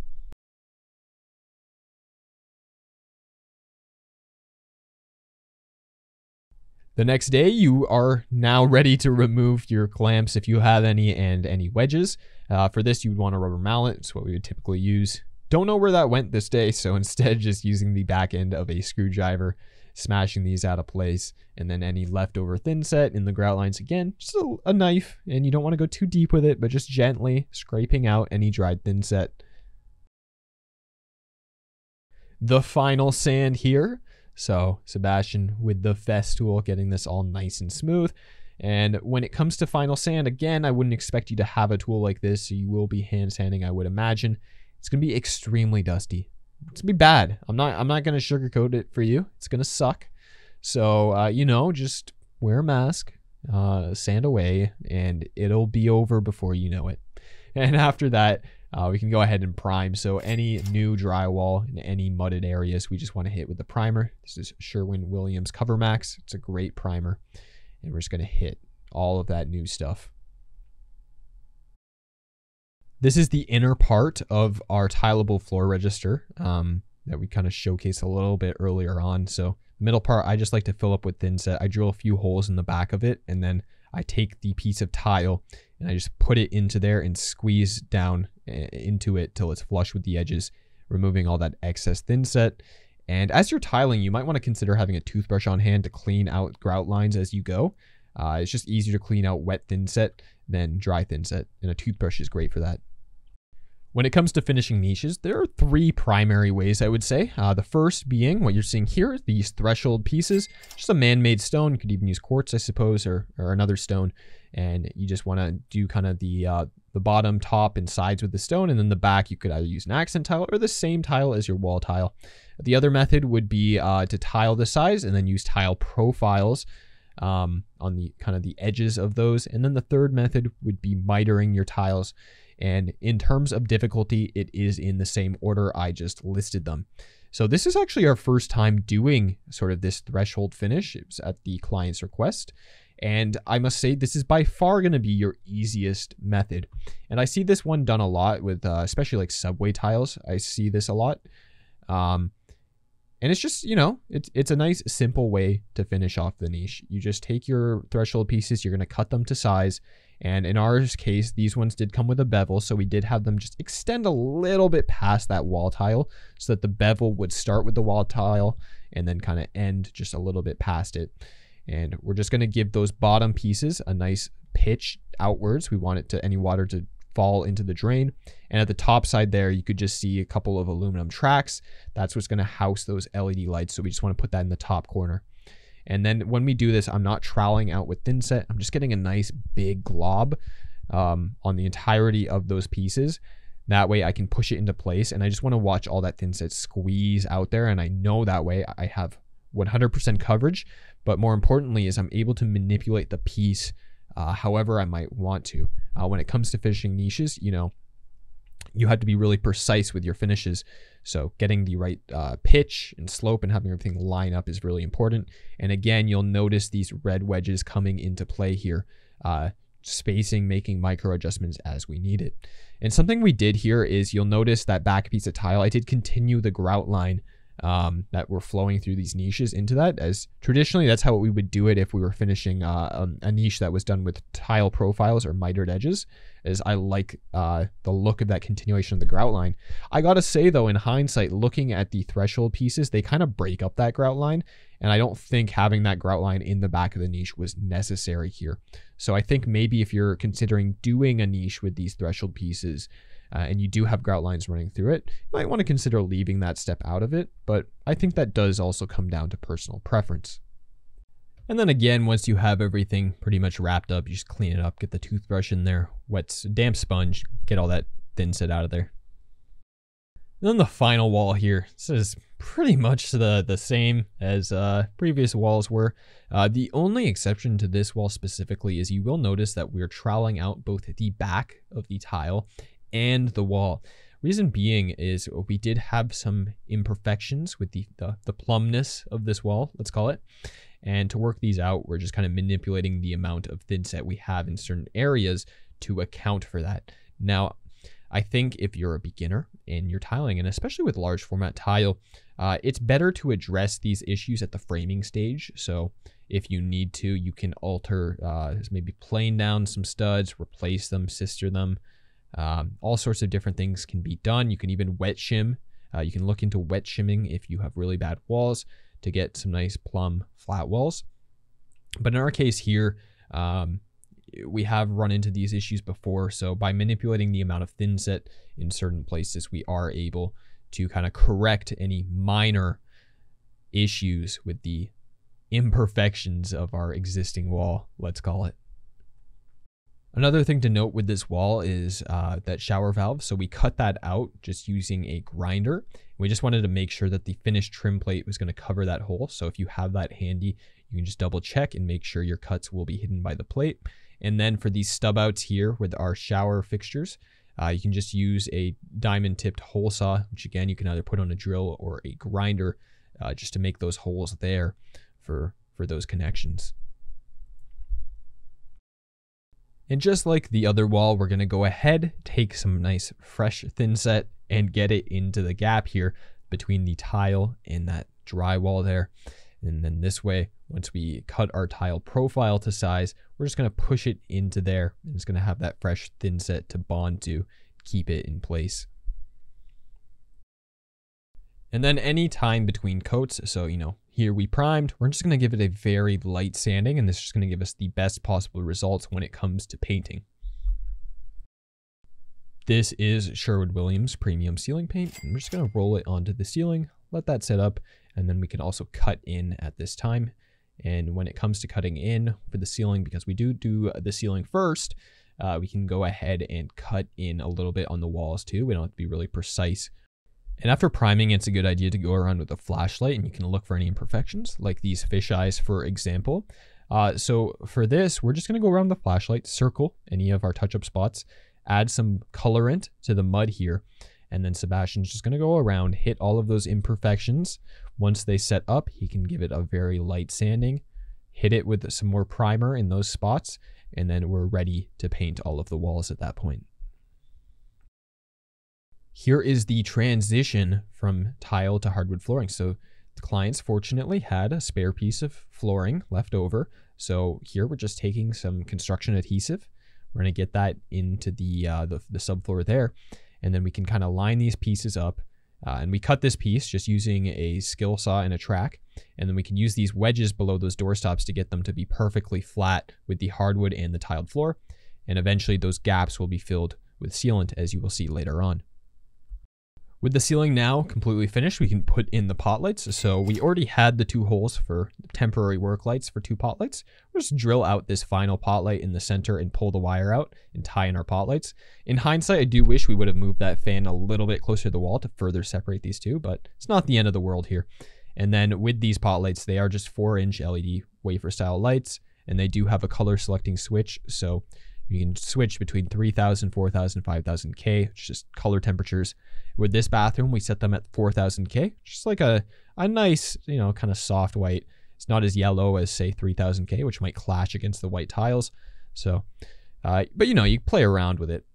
The next day, you are now ready to remove your clamps if you have any and any wedges. Uh, for this, you would want a rubber mallet. It's what we would typically use. Don't know where that went this day, so instead just using the back end of a screwdriver, smashing these out of place, and then any leftover thinset in the grout lines again, just a, a knife, and you don't want to go too deep with it, but just gently scraping out any dried thinset. The final sand here so Sebastian with the Festool getting this all nice and smooth. And when it comes to final sand, again, I wouldn't expect you to have a tool like this. So you will be hand sanding, I would imagine. It's gonna be extremely dusty. It's gonna be bad. I'm not I'm not gonna sugarcoat it for you. It's gonna suck. So uh, you know, just wear a mask, uh, sand away, and it'll be over before you know it. And after that, uh, we can go ahead and prime. So any new drywall in any mudded areas, we just want to hit with the primer. This is Sherwin-Williams Cover Max. It's a great primer. And we're just going to hit all of that new stuff. This is the inner part of our tileable floor register um, that we kind of showcased a little bit earlier on. So middle part, I just like to fill up with thinset. I drill a few holes in the back of it, and then I take the piece of tile and I just put it into there and squeeze down eh, into it till it's flush with the edges, removing all that excess thinset. And as you're tiling, you might want to consider having a toothbrush on hand to clean out grout lines as you go. Uh, it's just easier to clean out wet thinset than dry thinset, and a toothbrush is great for that. When it comes to finishing niches, there are three primary ways I would say. Uh, the first being what you're seeing here, these threshold pieces, just a man-made stone. You could even use quartz, I suppose, or, or another stone. And you just want to do kind of the uh, the bottom, top, and sides with the stone. And then the back, you could either use an accent tile or the same tile as your wall tile. The other method would be uh, to tile the sides and then use tile profiles um, on the kind of the edges of those. And then the third method would be mitering your tiles and in terms of difficulty, it is in the same order I just listed them. So this is actually our first time doing sort of this threshold finish. It was at the client's request. And I must say, this is by far going to be your easiest method. And I see this one done a lot with, uh, especially like subway tiles. I see this a lot. Um, and it's just, you know, it's, it's a nice, simple way to finish off the niche. You just take your threshold pieces, you're going to cut them to size, and in our case, these ones did come with a bevel, so we did have them just extend a little bit past that wall tile so that the bevel would start with the wall tile and then kind of end just a little bit past it. And we're just going to give those bottom pieces a nice pitch outwards. We want it to any water to fall into the drain. And at the top side there, you could just see a couple of aluminum tracks. That's what's going to house those LED lights. So we just want to put that in the top corner. And then when we do this, I'm not troweling out with thinset. I'm just getting a nice big glob um, on the entirety of those pieces. That way I can push it into place and I just want to watch all that thinset squeeze out there. And I know that way I have 100% coverage. But more importantly is I'm able to manipulate the piece uh, however I might want to. Uh, when it comes to finishing niches, you know, you have to be really precise with your finishes. So getting the right uh, pitch and slope and having everything line up is really important. And again, you'll notice these red wedges coming into play here. Uh, spacing, making micro adjustments as we need it. And something we did here is you'll notice that back piece of tile, I did continue the grout line um, that were flowing through these niches into that. As traditionally, that's how we would do it if we were finishing uh, um, a niche that was done with tile profiles or mitered edges. As I like uh, the look of that continuation of the grout line. I gotta say though, in hindsight, looking at the threshold pieces, they kind of break up that grout line, and I don't think having that grout line in the back of the niche was necessary here. So I think maybe if you're considering doing a niche with these threshold pieces, uh, and you do have grout lines running through it, you might want to consider leaving that step out of it, but I think that does also come down to personal preference. And then again, once you have everything pretty much wrapped up, you just clean it up, get the toothbrush in there, wet damp sponge, get all that thin set out of there. And then the final wall here, this is pretty much the, the same as uh, previous walls were. Uh, the only exception to this wall specifically is you will notice that we're troweling out both the back of the tile and the wall. Reason being is we did have some imperfections with the, the, the plumbness of this wall, let's call it. And to work these out, we're just kind of manipulating the amount of thin set we have in certain areas to account for that. Now, I think if you're a beginner in your tiling, and especially with large format tile, uh, it's better to address these issues at the framing stage. So if you need to, you can alter, uh, maybe plane down some studs, replace them, sister them, um, all sorts of different things can be done. You can even wet shim. Uh, you can look into wet shimming if you have really bad walls to get some nice plumb flat walls. But in our case here, um, we have run into these issues before. So by manipulating the amount of thin set in certain places, we are able to kind of correct any minor issues with the imperfections of our existing wall, let's call it. Another thing to note with this wall is uh, that shower valve. So we cut that out just using a grinder. We just wanted to make sure that the finished trim plate was going to cover that hole. So if you have that handy, you can just double check and make sure your cuts will be hidden by the plate. And then for these stub outs here with our shower fixtures, uh, you can just use a diamond tipped hole saw, which again, you can either put on a drill or a grinder uh, just to make those holes there for, for those connections. And just like the other wall, we're going to go ahead, take some nice fresh thin set and get it into the gap here between the tile and that drywall there. And then this way, once we cut our tile profile to size, we're just going to push it into there. And it's going to have that fresh thin set to bond to keep it in place. And then any time between coats, so, you know, here we primed, we're just gonna give it a very light sanding and this is just gonna give us the best possible results when it comes to painting. This is Sherwin-Williams premium ceiling paint. We're just gonna roll it onto the ceiling, let that set up, and then we can also cut in at this time. And when it comes to cutting in for the ceiling, because we do do the ceiling first, uh, we can go ahead and cut in a little bit on the walls too. We don't have to be really precise and after priming, it's a good idea to go around with a flashlight and you can look for any imperfections, like these fish eyes, for example. Uh, so for this, we're just going to go around the flashlight, circle any of our touch-up spots, add some colorant to the mud here, and then Sebastian's just going to go around, hit all of those imperfections. Once they set up, he can give it a very light sanding, hit it with some more primer in those spots, and then we're ready to paint all of the walls at that point. Here is the transition from tile to hardwood flooring. So the clients fortunately had a spare piece of flooring left over. So here we're just taking some construction adhesive. We're going to get that into the, uh, the, the subfloor there. And then we can kind of line these pieces up. Uh, and we cut this piece just using a skill saw and a track. And then we can use these wedges below those doorstops to get them to be perfectly flat with the hardwood and the tiled floor. And eventually those gaps will be filled with sealant as you will see later on. With the ceiling now completely finished, we can put in the pot lights. So we already had the two holes for temporary work lights for two pot lights. We'll just drill out this final pot light in the center and pull the wire out and tie in our pot lights. In hindsight, I do wish we would have moved that fan a little bit closer to the wall to further separate these two, but it's not the end of the world here. And then with these pot lights, they are just 4 inch LED wafer style lights, and they do have a color selecting switch. So you can switch between 3000, 4000, 5000 K, just color temperatures. With this bathroom, we set them at 4000 K, just like a, a nice, you know, kind of soft white. It's not as yellow as, say, 3000 K, which might clash against the white tiles. So, uh, but you know, you play around with it.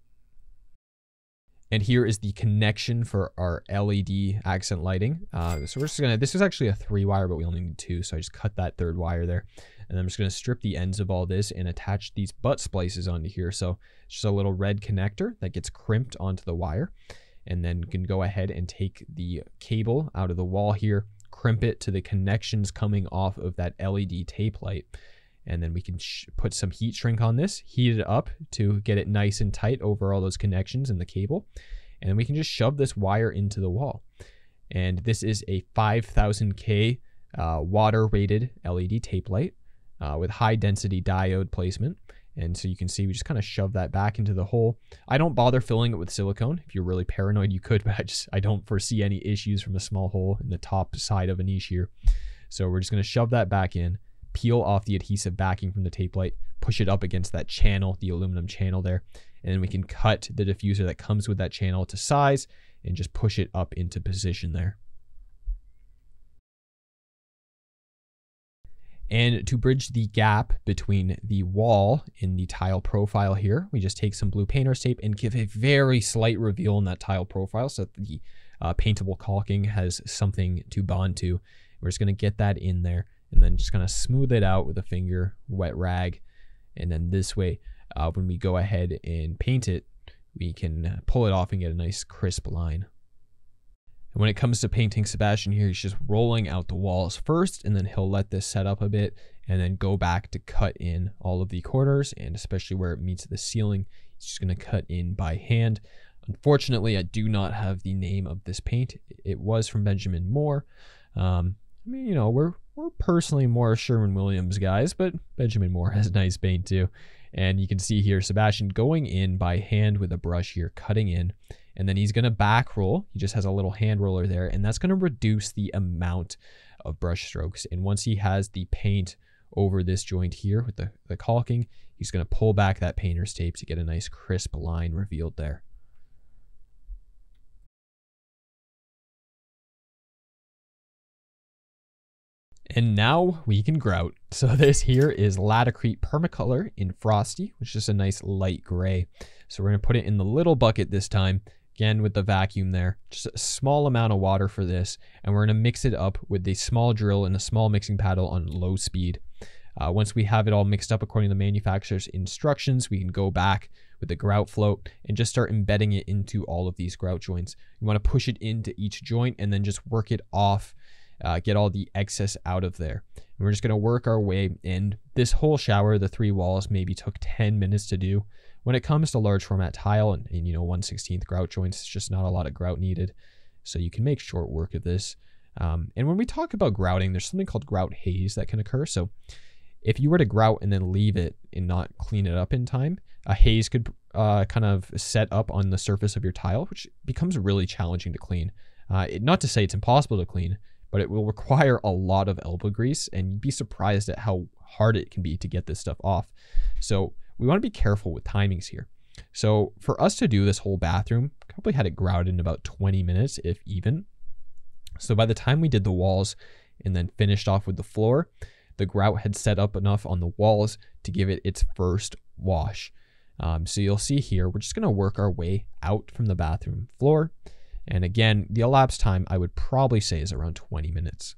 And here is the connection for our LED accent lighting. Uh, so we're just gonna, this is actually a three wire, but we only need two. So I just cut that third wire there. And I'm just gonna strip the ends of all this and attach these butt splices onto here. So it's just a little red connector that gets crimped onto the wire. And then can go ahead and take the cable out of the wall here, crimp it to the connections coming off of that LED tape light and then we can put some heat shrink on this, heat it up to get it nice and tight over all those connections in the cable. And then we can just shove this wire into the wall. And this is a 5000K uh, water rated LED tape light uh, with high density diode placement. And so you can see we just kind of shove that back into the hole. I don't bother filling it with silicone. If you're really paranoid, you could, but I just I don't foresee any issues from a small hole in the top side of a niche here. So we're just going to shove that back in peel off the adhesive backing from the tape light, push it up against that channel, the aluminum channel there, and then we can cut the diffuser that comes with that channel to size and just push it up into position there. And to bridge the gap between the wall in the tile profile here, we just take some blue painter's tape and give a very slight reveal in that tile profile so that the uh, paintable caulking has something to bond to. We're just going to get that in there and then just of smooth it out with a finger, wet rag. And then this way, uh, when we go ahead and paint it, we can pull it off and get a nice crisp line. And when it comes to painting Sebastian here, he's just rolling out the walls first, and then he'll let this set up a bit and then go back to cut in all of the corners and especially where it meets the ceiling. He's just going to cut in by hand. Unfortunately, I do not have the name of this paint. It was from Benjamin Moore. Um, I mean, you know, we're we're personally more Sherwin Williams guys, but Benjamin Moore has nice paint too. And you can see here Sebastian going in by hand with a brush here, cutting in. And then he's going to back roll. He just has a little hand roller there. And that's going to reduce the amount of brush strokes. And once he has the paint over this joint here with the, the caulking, he's going to pull back that painter's tape to get a nice crisp line revealed there. And now we can grout. So this here is Laticrete Permacolor in Frosty, which is just a nice light gray. So we're gonna put it in the little bucket this time, again with the vacuum there, just a small amount of water for this. And we're gonna mix it up with a small drill and a small mixing paddle on low speed. Uh, once we have it all mixed up according to the manufacturer's instructions, we can go back with the grout float and just start embedding it into all of these grout joints. You wanna push it into each joint and then just work it off uh, get all the excess out of there. And we're just going to work our way in. This whole shower, the three walls, maybe took 10 minutes to do. When it comes to large format tile and, and you know 1 16th grout joints, it's just not a lot of grout needed. So you can make short work of this. Um, and when we talk about grouting, there's something called grout haze that can occur. So if you were to grout and then leave it and not clean it up in time, a haze could uh, kind of set up on the surface of your tile, which becomes really challenging to clean. Uh, it, not to say it's impossible to clean, but it will require a lot of elbow grease and you'd be surprised at how hard it can be to get this stuff off. So we want to be careful with timings here. So for us to do this whole bathroom, probably had it grouted in about 20 minutes, if even. So by the time we did the walls and then finished off with the floor, the grout had set up enough on the walls to give it its first wash. Um, so you'll see here, we're just going to work our way out from the bathroom floor. And again, the elapsed time I would probably say is around 20 minutes.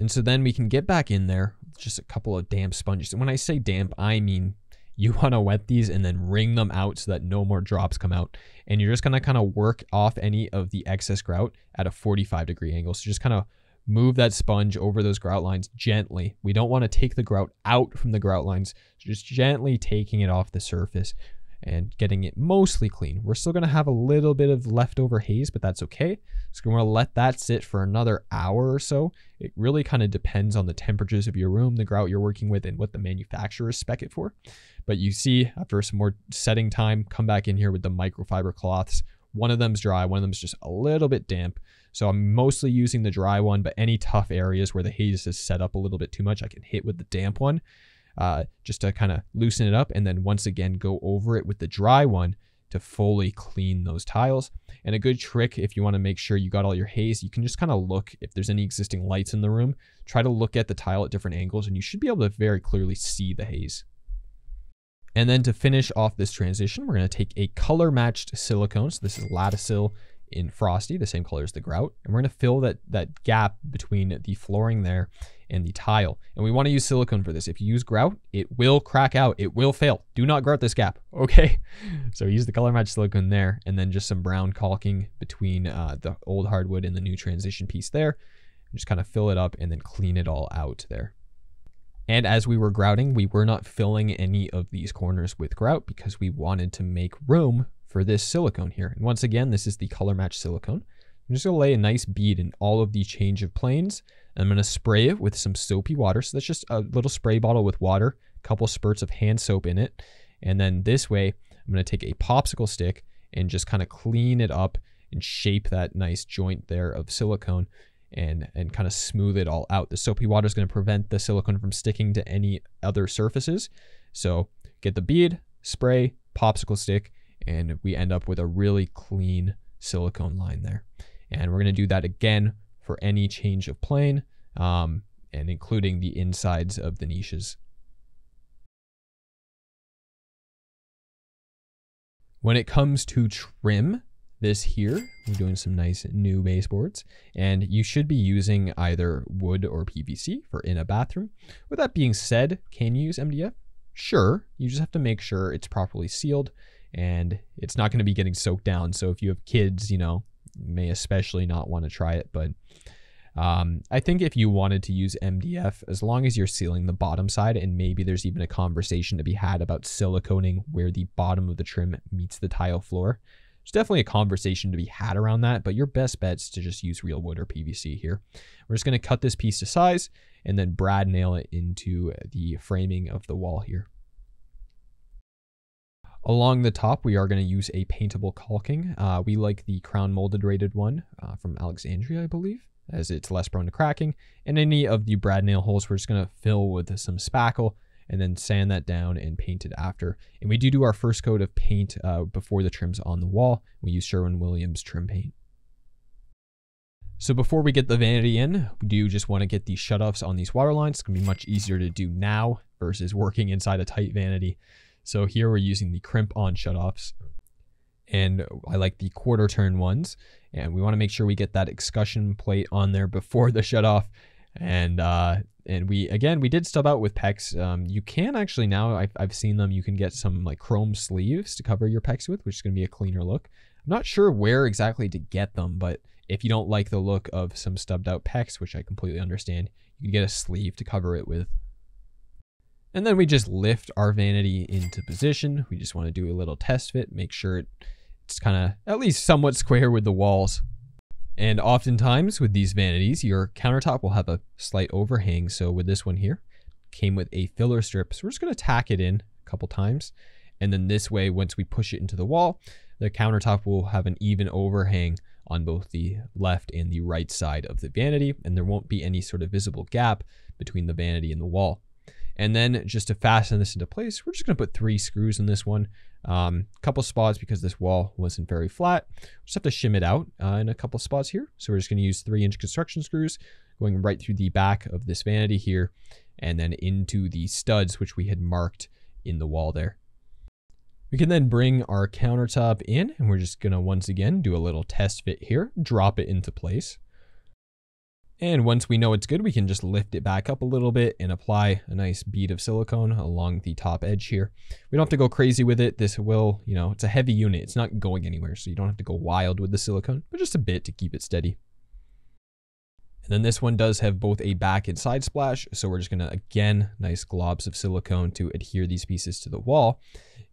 And so then we can get back in there, just a couple of damp sponges. And when I say damp, I mean you want to wet these and then wring them out so that no more drops come out. And you're just going to kind of work off any of the excess grout at a 45 degree angle. So just kind of move that sponge over those grout lines gently. We don't want to take the grout out from the grout lines, so just gently taking it off the surface and getting it mostly clean. We're still going to have a little bit of leftover haze, but that's okay. So we're going to let that sit for another hour or so. It really kind of depends on the temperatures of your room, the grout you're working with, and what the manufacturer spec it for. But you see, after some more setting time, come back in here with the microfiber cloths. One of them's dry, one of them's just a little bit damp. So I'm mostly using the dry one, but any tough areas where the haze is set up a little bit too much, I can hit with the damp one uh, just to kind of loosen it up and then once again go over it with the dry one to fully clean those tiles. And a good trick if you want to make sure you got all your haze, you can just kind of look if there's any existing lights in the room, try to look at the tile at different angles and you should be able to very clearly see the haze. And then to finish off this transition, we're going to take a color matched silicone. So this is Latasil in Frosty, the same color as the grout. And we're going to fill that, that gap between the flooring there and the tile. And we want to use silicone for this. If you use grout, it will crack out. It will fail. Do not grout this gap. Okay. So use the color match silicone there and then just some brown caulking between uh, the old hardwood and the new transition piece there. Just kind of fill it up and then clean it all out there. And as we were grouting, we were not filling any of these corners with grout because we wanted to make room for this silicone here. And once again, this is the color match silicone. I'm just gonna lay a nice bead in all of the change of planes. I'm gonna spray it with some soapy water. So that's just a little spray bottle with water, a couple spurts of hand soap in it. And then this way, I'm gonna take a popsicle stick and just kind of clean it up and shape that nice joint there of silicone and and kind of smooth it all out. The soapy water is going to prevent the silicone from sticking to any other surfaces. So get the bead, spray, popsicle stick, and we end up with a really clean silicone line there. And we're going to do that again for any change of plane um, and including the insides of the niches. When it comes to trim, this here, we're doing some nice new baseboards, and you should be using either wood or PVC for in a bathroom. With that being said, can you use MDF? Sure, you just have to make sure it's properly sealed and it's not going to be getting soaked down. So if you have kids, you know, may especially not want to try it, but um, I think if you wanted to use MDF, as long as you're sealing the bottom side, and maybe there's even a conversation to be had about siliconing where the bottom of the trim meets the tile floor, there's definitely a conversation to be had around that, but your best bet's to just use real wood or PVC here. We're just going to cut this piece to size and then brad nail it into the framing of the wall here. Along the top, we are going to use a paintable caulking. Uh, we like the crown molded rated one uh, from Alexandria, I believe, as it's less prone to cracking. And any of the brad nail holes, we're just going to fill with some spackle and then sand that down and paint it after. And we do do our first coat of paint uh, before the trim's on the wall. We use Sherwin-Williams trim paint. So before we get the vanity in, we do just want to get these shutoffs on these water lines. It's going to be much easier to do now versus working inside a tight vanity. So here we're using the crimp on shutoffs. And I like the quarter turn ones. And we want to make sure we get that escutcheon plate on there before the shutoff. And uh, and we again we did stub out with PEX. Um, you can actually now I've, I've seen them. You can get some like chrome sleeves to cover your PEX with, which is going to be a cleaner look. I'm not sure where exactly to get them, but if you don't like the look of some stubbed out PEX, which I completely understand, you can get a sleeve to cover it with. And then we just lift our vanity into position. We just want to do a little test fit, make sure it's kind of at least somewhat square with the walls. And oftentimes with these vanities, your countertop will have a slight overhang. So with this one here, came with a filler strip. So we're just going to tack it in a couple times. And then this way, once we push it into the wall, the countertop will have an even overhang on both the left and the right side of the vanity. And there won't be any sort of visible gap between the vanity and the wall. And then just to fasten this into place, we're just going to put three screws in this one. A um, couple spots because this wall wasn't very flat. Just have to shim it out uh, in a couple spots here. So we're just going to use three inch construction screws going right through the back of this vanity here and then into the studs which we had marked in the wall there. We can then bring our countertop in and we're just going to once again do a little test fit here, drop it into place. And once we know it's good, we can just lift it back up a little bit and apply a nice bead of silicone along the top edge here. We don't have to go crazy with it. This will, you know, it's a heavy unit. It's not going anywhere, so you don't have to go wild with the silicone, but just a bit to keep it steady. And then this one does have both a back and side splash, so we're just gonna, again, nice globs of silicone to adhere these pieces to the wall.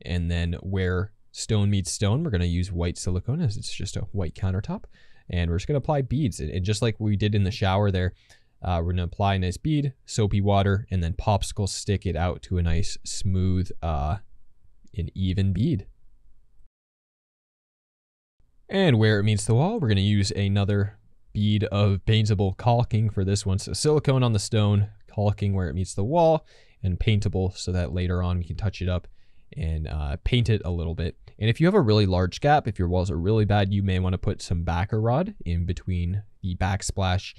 And then where stone meets stone, we're gonna use white silicone as it's just a white countertop and we're just going to apply beads. And just like we did in the shower there, uh, we're going to apply a nice bead, soapy water, and then popsicle stick it out to a nice smooth uh, and even bead. And where it meets the wall, we're going to use another bead of paintable caulking for this one. So silicone on the stone, caulking where it meets the wall, and paintable so that later on we can touch it up and uh, paint it a little bit. And if you have a really large gap, if your walls are really bad, you may want to put some backer rod in between the backsplash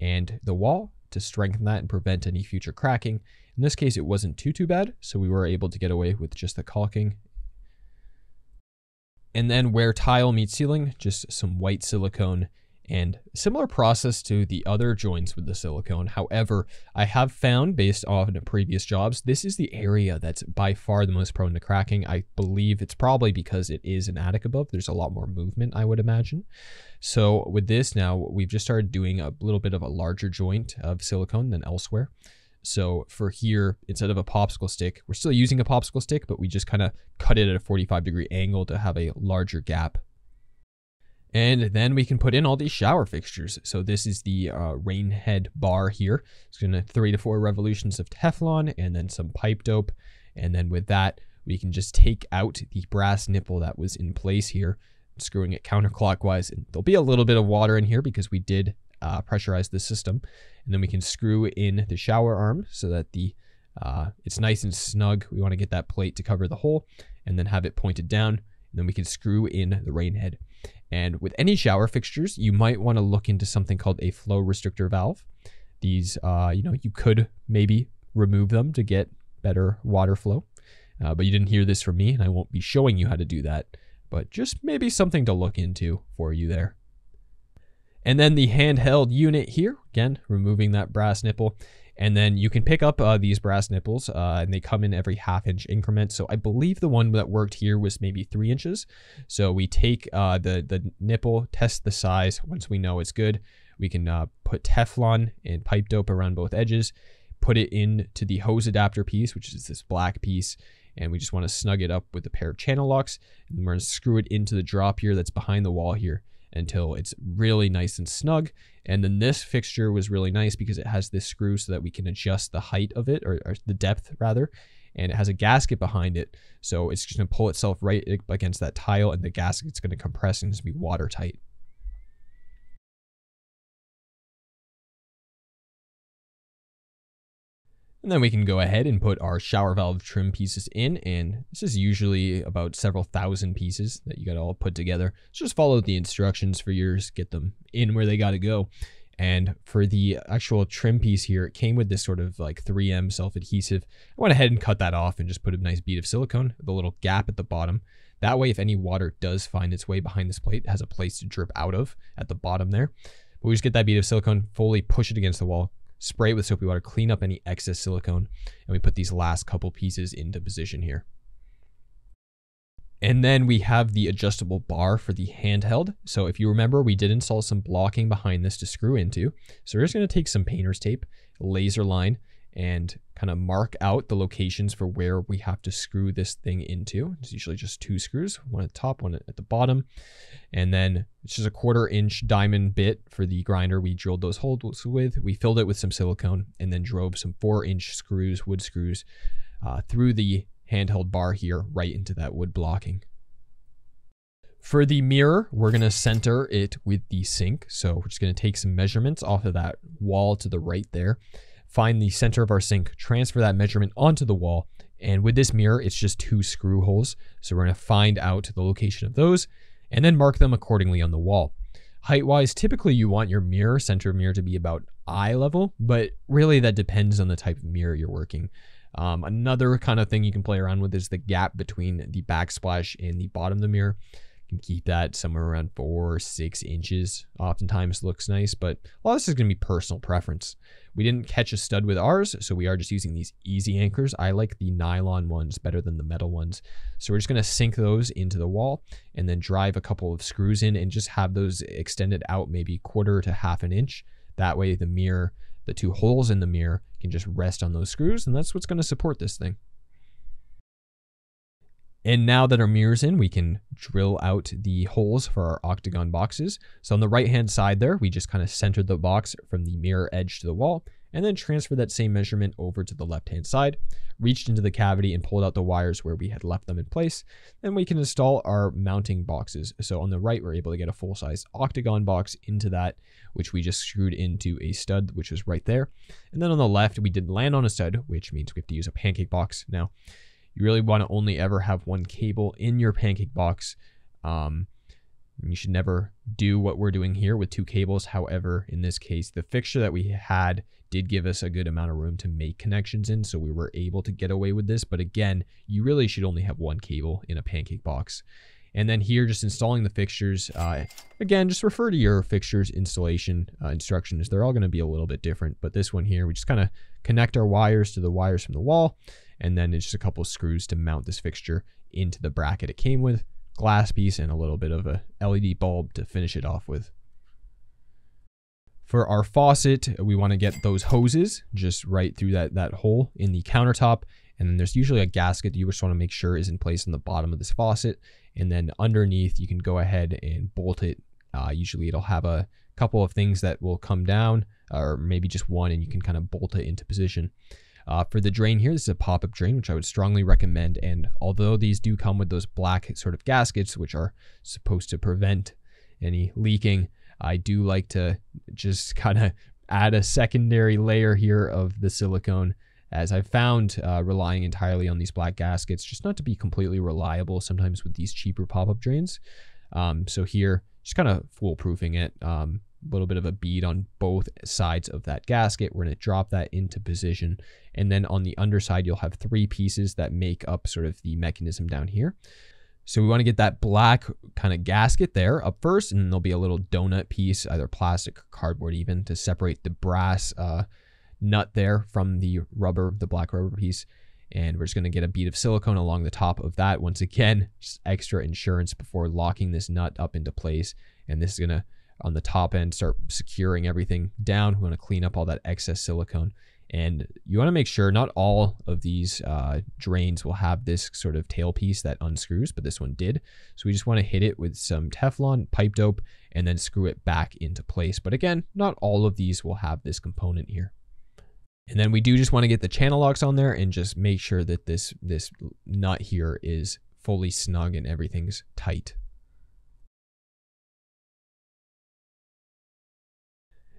and the wall to strengthen that and prevent any future cracking. In this case, it wasn't too, too bad, so we were able to get away with just the caulking. And then where tile meets ceiling, just some white silicone and similar process to the other joints with the silicone. However, I have found based off of previous jobs, this is the area that's by far the most prone to cracking. I believe it's probably because it is an attic above. There's a lot more movement, I would imagine. So with this now, we've just started doing a little bit of a larger joint of silicone than elsewhere. So for here, instead of a popsicle stick, we're still using a popsicle stick, but we just kind of cut it at a 45 degree angle to have a larger gap and then we can put in all these shower fixtures. So this is the uh, rain head bar here. It's going to three to four revolutions of Teflon and then some pipe dope. And then with that, we can just take out the brass nipple that was in place here, screwing it counterclockwise. And there'll be a little bit of water in here because we did uh, pressurize the system. And then we can screw in the shower arm so that the uh, it's nice and snug. We want to get that plate to cover the hole and then have it pointed down. And then we can screw in the rain head. And with any shower fixtures, you might want to look into something called a flow restrictor valve. These, uh, you know, you could maybe remove them to get better water flow. Uh, but you didn't hear this from me, and I won't be showing you how to do that. But just maybe something to look into for you there. And then the handheld unit here, again, removing that brass nipple. And then you can pick up uh, these brass nipples uh, and they come in every half inch increment. So I believe the one that worked here was maybe three inches. So we take uh, the, the nipple, test the size. Once we know it's good, we can uh, put Teflon and pipe dope around both edges, put it into the hose adapter piece, which is this black piece. And we just want to snug it up with a pair of channel locks. And we're going to screw it into the drop here that's behind the wall here until it's really nice and snug. And then this fixture was really nice because it has this screw so that we can adjust the height of it or, or the depth rather. And it has a gasket behind it. So it's just to pull itself right against that tile and the gasket's to compress and just be watertight. And then we can go ahead and put our shower valve trim pieces in. And this is usually about several thousand pieces that you got to all put together. So just follow the instructions for yours, get them in where they got to go. And for the actual trim piece here, it came with this sort of like 3M self-adhesive. I went ahead and cut that off and just put a nice bead of silicone with a little gap at the bottom. That way, if any water does find its way behind this plate, it has a place to drip out of at the bottom there. But we just get that bead of silicone, fully push it against the wall, spray it with soapy water, clean up any excess silicone, and we put these last couple pieces into position here. And then we have the adjustable bar for the handheld. So if you remember, we did install some blocking behind this to screw into. So we're just gonna take some painter's tape, laser line, and kind of mark out the locations for where we have to screw this thing into. It's usually just two screws, one at the top, one at the bottom. And then it's just a quarter inch diamond bit for the grinder we drilled those holes with. We filled it with some silicone and then drove some four inch screws, wood screws, uh, through the handheld bar here right into that wood blocking. For the mirror, we're to center it with the sink. So we're just to take some measurements off of that wall to the right there find the center of our sink, transfer that measurement onto the wall. And with this mirror, it's just two screw holes. So we're going to find out the location of those and then mark them accordingly on the wall. Height wise, typically you want your mirror, center mirror to be about eye level, but really that depends on the type of mirror you're working. Um, another kind of thing you can play around with is the gap between the backsplash and the bottom of the mirror can keep that somewhere around four or six inches. Oftentimes looks nice, but a lot of this is going to be personal preference. We didn't catch a stud with ours, so we are just using these easy anchors. I like the nylon ones better than the metal ones. So we're just going to sink those into the wall and then drive a couple of screws in and just have those extended out maybe quarter to half an inch. That way the mirror, the two holes in the mirror can just rest on those screws and that's what's going to support this thing. And now that our mirror's in, we can drill out the holes for our octagon boxes. So on the right hand side there, we just kind of centered the box from the mirror edge to the wall and then transfer that same measurement over to the left hand side, reached into the cavity and pulled out the wires where we had left them in place. Then we can install our mounting boxes. So on the right, we're able to get a full size octagon box into that, which we just screwed into a stud, which was right there. And then on the left, we did land on a stud, which means we have to use a pancake box. Now, you really want to only ever have one cable in your pancake box. Um, You should never do what we're doing here with two cables. However, in this case, the fixture that we had did give us a good amount of room to make connections in, so we were able to get away with this. But again, you really should only have one cable in a pancake box. And then here, just installing the fixtures. Uh, again, just refer to your fixtures installation uh, instructions. They're all going to be a little bit different, but this one here, we just kind of connect our wires to the wires from the wall, and then it's just a couple screws to mount this fixture into the bracket it came with, glass piece, and a little bit of a LED bulb to finish it off with. For our faucet, we want to get those hoses just right through that, that hole in the countertop. And then there's usually a gasket that you just want to make sure is in place on the bottom of this faucet. And then underneath, you can go ahead and bolt it. Uh, usually it'll have a couple of things that will come down, or maybe just one, and you can kind of bolt it into position. Uh, for the drain here, this is a pop-up drain, which I would strongly recommend. And although these do come with those black sort of gaskets, which are supposed to prevent any leaking, I do like to just kind of add a secondary layer here of the silicone as I've found uh, relying entirely on these black gaskets just not to be completely reliable sometimes with these cheaper pop-up drains. Um, so here, just kind of foolproofing it. Um, little bit of a bead on both sides of that gasket. We're going to drop that into position. And then on the underside, you'll have three pieces that make up sort of the mechanism down here. So we want to get that black kind of gasket there up first, and then there'll be a little donut piece, either plastic or cardboard even, to separate the brass uh, nut there from the rubber, the black rubber piece. And we're just going to get a bead of silicone along the top of that. Once again, just extra insurance before locking this nut up into place. And this is going to, on the top end, start securing everything down. We want to clean up all that excess silicone. And you want to make sure not all of these uh, drains will have this sort of tailpiece that unscrews, but this one did. So we just want to hit it with some Teflon pipe dope and then screw it back into place. But again, not all of these will have this component here. And then we do just want to get the channel locks on there and just make sure that this, this nut here is fully snug and everything's tight.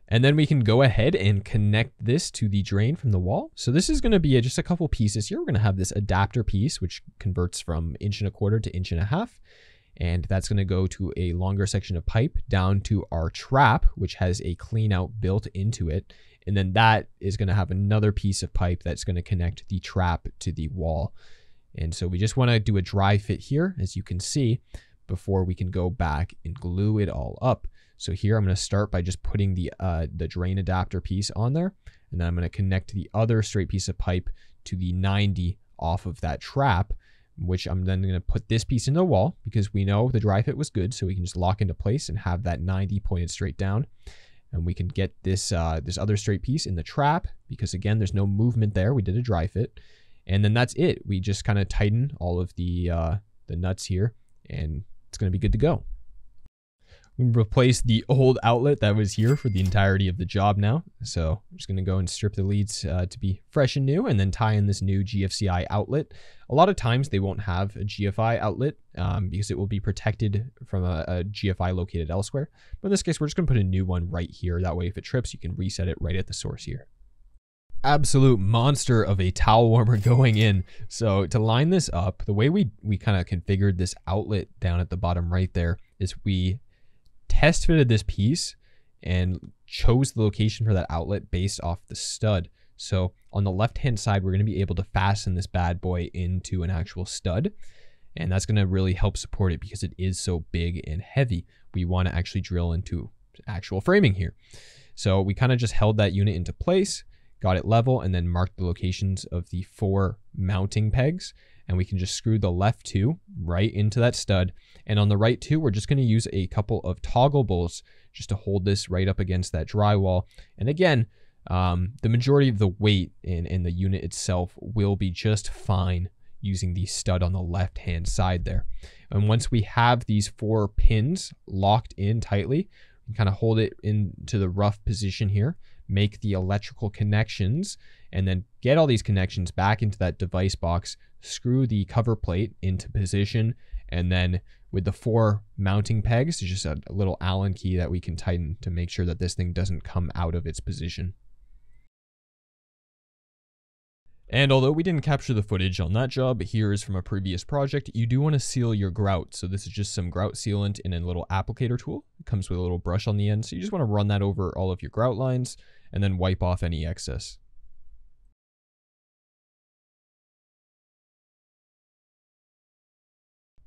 And then we can go ahead and connect this to the drain from the wall. So this is going to be just a couple pieces here. We're going to have this adapter piece, which converts from inch and a quarter to inch and a half. And that's going to go to a longer section of pipe down to our trap, which has a clean out built into it. And then that is going to have another piece of pipe that's going to connect the trap to the wall. And so we just want to do a dry fit here, as you can see, before we can go back and glue it all up. So here I'm going to start by just putting the, uh, the drain adapter piece on there. And then I'm going to connect the other straight piece of pipe to the 90 off of that trap, which I'm then going to put this piece in the wall because we know the dry fit was good. So we can just lock into place and have that 90 pointed straight down and we can get this uh, this other straight piece in the trap because again there's no movement there we did a dry fit and then that's it we just kind of tighten all of the uh, the nuts here and it's going to be good to go replace the old outlet that was here for the entirety of the job now. So I'm just going to go and strip the leads uh, to be fresh and new and then tie in this new GFCI outlet. A lot of times they won't have a GFI outlet um, because it will be protected from a, a, GFI located elsewhere. But in this case, we're just going to put a new one right here. That way, if it trips, you can reset it right at the source here absolute monster of a towel warmer going in. So to line this up, the way we, we kind of configured this outlet down at the bottom right there is we test fitted this piece and chose the location for that outlet based off the stud. So on the left hand side, we're going to be able to fasten this bad boy into an actual stud. And that's going to really help support it because it is so big and heavy. We want to actually drill into actual framing here. So we kind of just held that unit into place, got it level, and then marked the locations of the four mounting pegs and we can just screw the left two right into that stud. And on the right too, we're just going to use a couple of toggle bolts just to hold this right up against that drywall. And again, um, the majority of the weight in, in the unit itself will be just fine using the stud on the left hand side there. And once we have these four pins locked in tightly, we kind of hold it into the rough position here, make the electrical connections, and then get all these connections back into that device box screw the cover plate into position, and then with the four mounting pegs, It's just a, a little Allen key that we can tighten to make sure that this thing doesn't come out of its position. And although we didn't capture the footage on that job, here is from a previous project, you do want to seal your grout. So this is just some grout sealant in a little applicator tool. It comes with a little brush on the end. So you just want to run that over all of your grout lines and then wipe off any excess.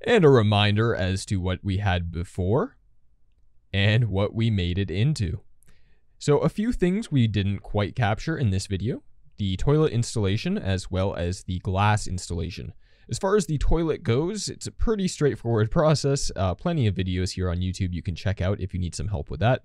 And a reminder as to what we had before and what we made it into. So a few things we didn't quite capture in this video the toilet installation as well as the glass installation. As far as the toilet goes, it's a pretty straightforward process. Uh, plenty of videos here on YouTube you can check out if you need some help with that.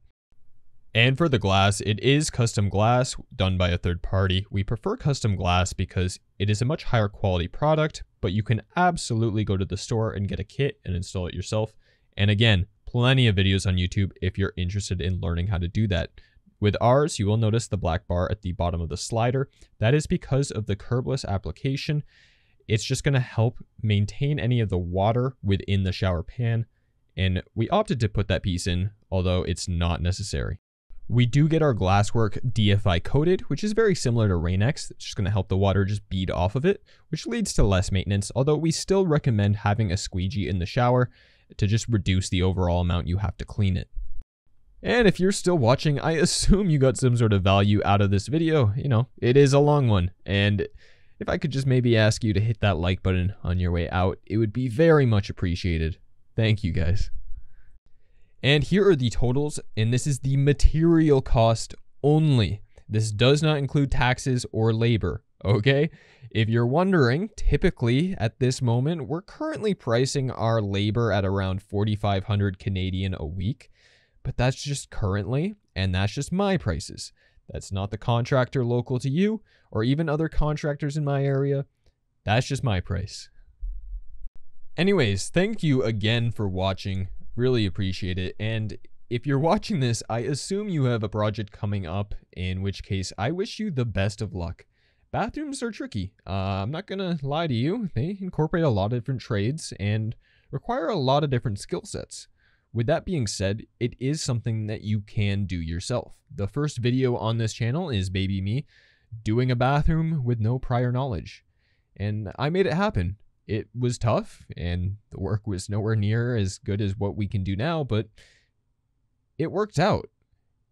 And for the glass, it is custom glass done by a third party. We prefer custom glass because it is a much higher quality product, but you can absolutely go to the store and get a kit and install it yourself. And again, plenty of videos on YouTube if you're interested in learning how to do that. With ours, you will notice the black bar at the bottom of the slider. That is because of the curbless application. It's just going to help maintain any of the water within the shower pan. And we opted to put that piece in, although it's not necessary. We do get our glasswork DFI coated, which is very similar to Rain-X. It's just going to help the water just bead off of it, which leads to less maintenance, although we still recommend having a squeegee in the shower to just reduce the overall amount you have to clean it. And if you're still watching, I assume you got some sort of value out of this video. You know, it is a long one. And if I could just maybe ask you to hit that like button on your way out, it would be very much appreciated. Thank you guys. And here are the totals, and this is the material cost only. This does not include taxes or labor, okay? If you're wondering, typically at this moment, we're currently pricing our labor at around 4500 Canadian a week. But that's just currently, and that's just my prices. That's not the contractor local to you or even other contractors in my area. That's just my price. Anyways, thank you again for watching. Really appreciate it. And if you're watching this, I assume you have a project coming up, in which case I wish you the best of luck. Bathrooms are tricky. Uh, I'm not going to lie to you. They incorporate a lot of different trades and require a lot of different skill sets. With that being said, it is something that you can do yourself. The first video on this channel is Baby Me doing a bathroom with no prior knowledge. And I made it happen. It was tough, and the work was nowhere near as good as what we can do now, but it worked out.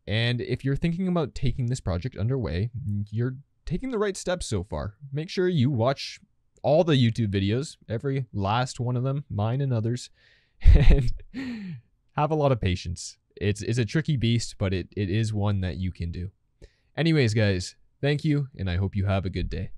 And if you're thinking about taking this project underway, you're taking the right steps so far. Make sure you watch all the YouTube videos, every last one of them, mine and others, and have a lot of patience. It's it's a tricky beast, but it, it is one that you can do. Anyways, guys, thank you, and I hope you have a good day.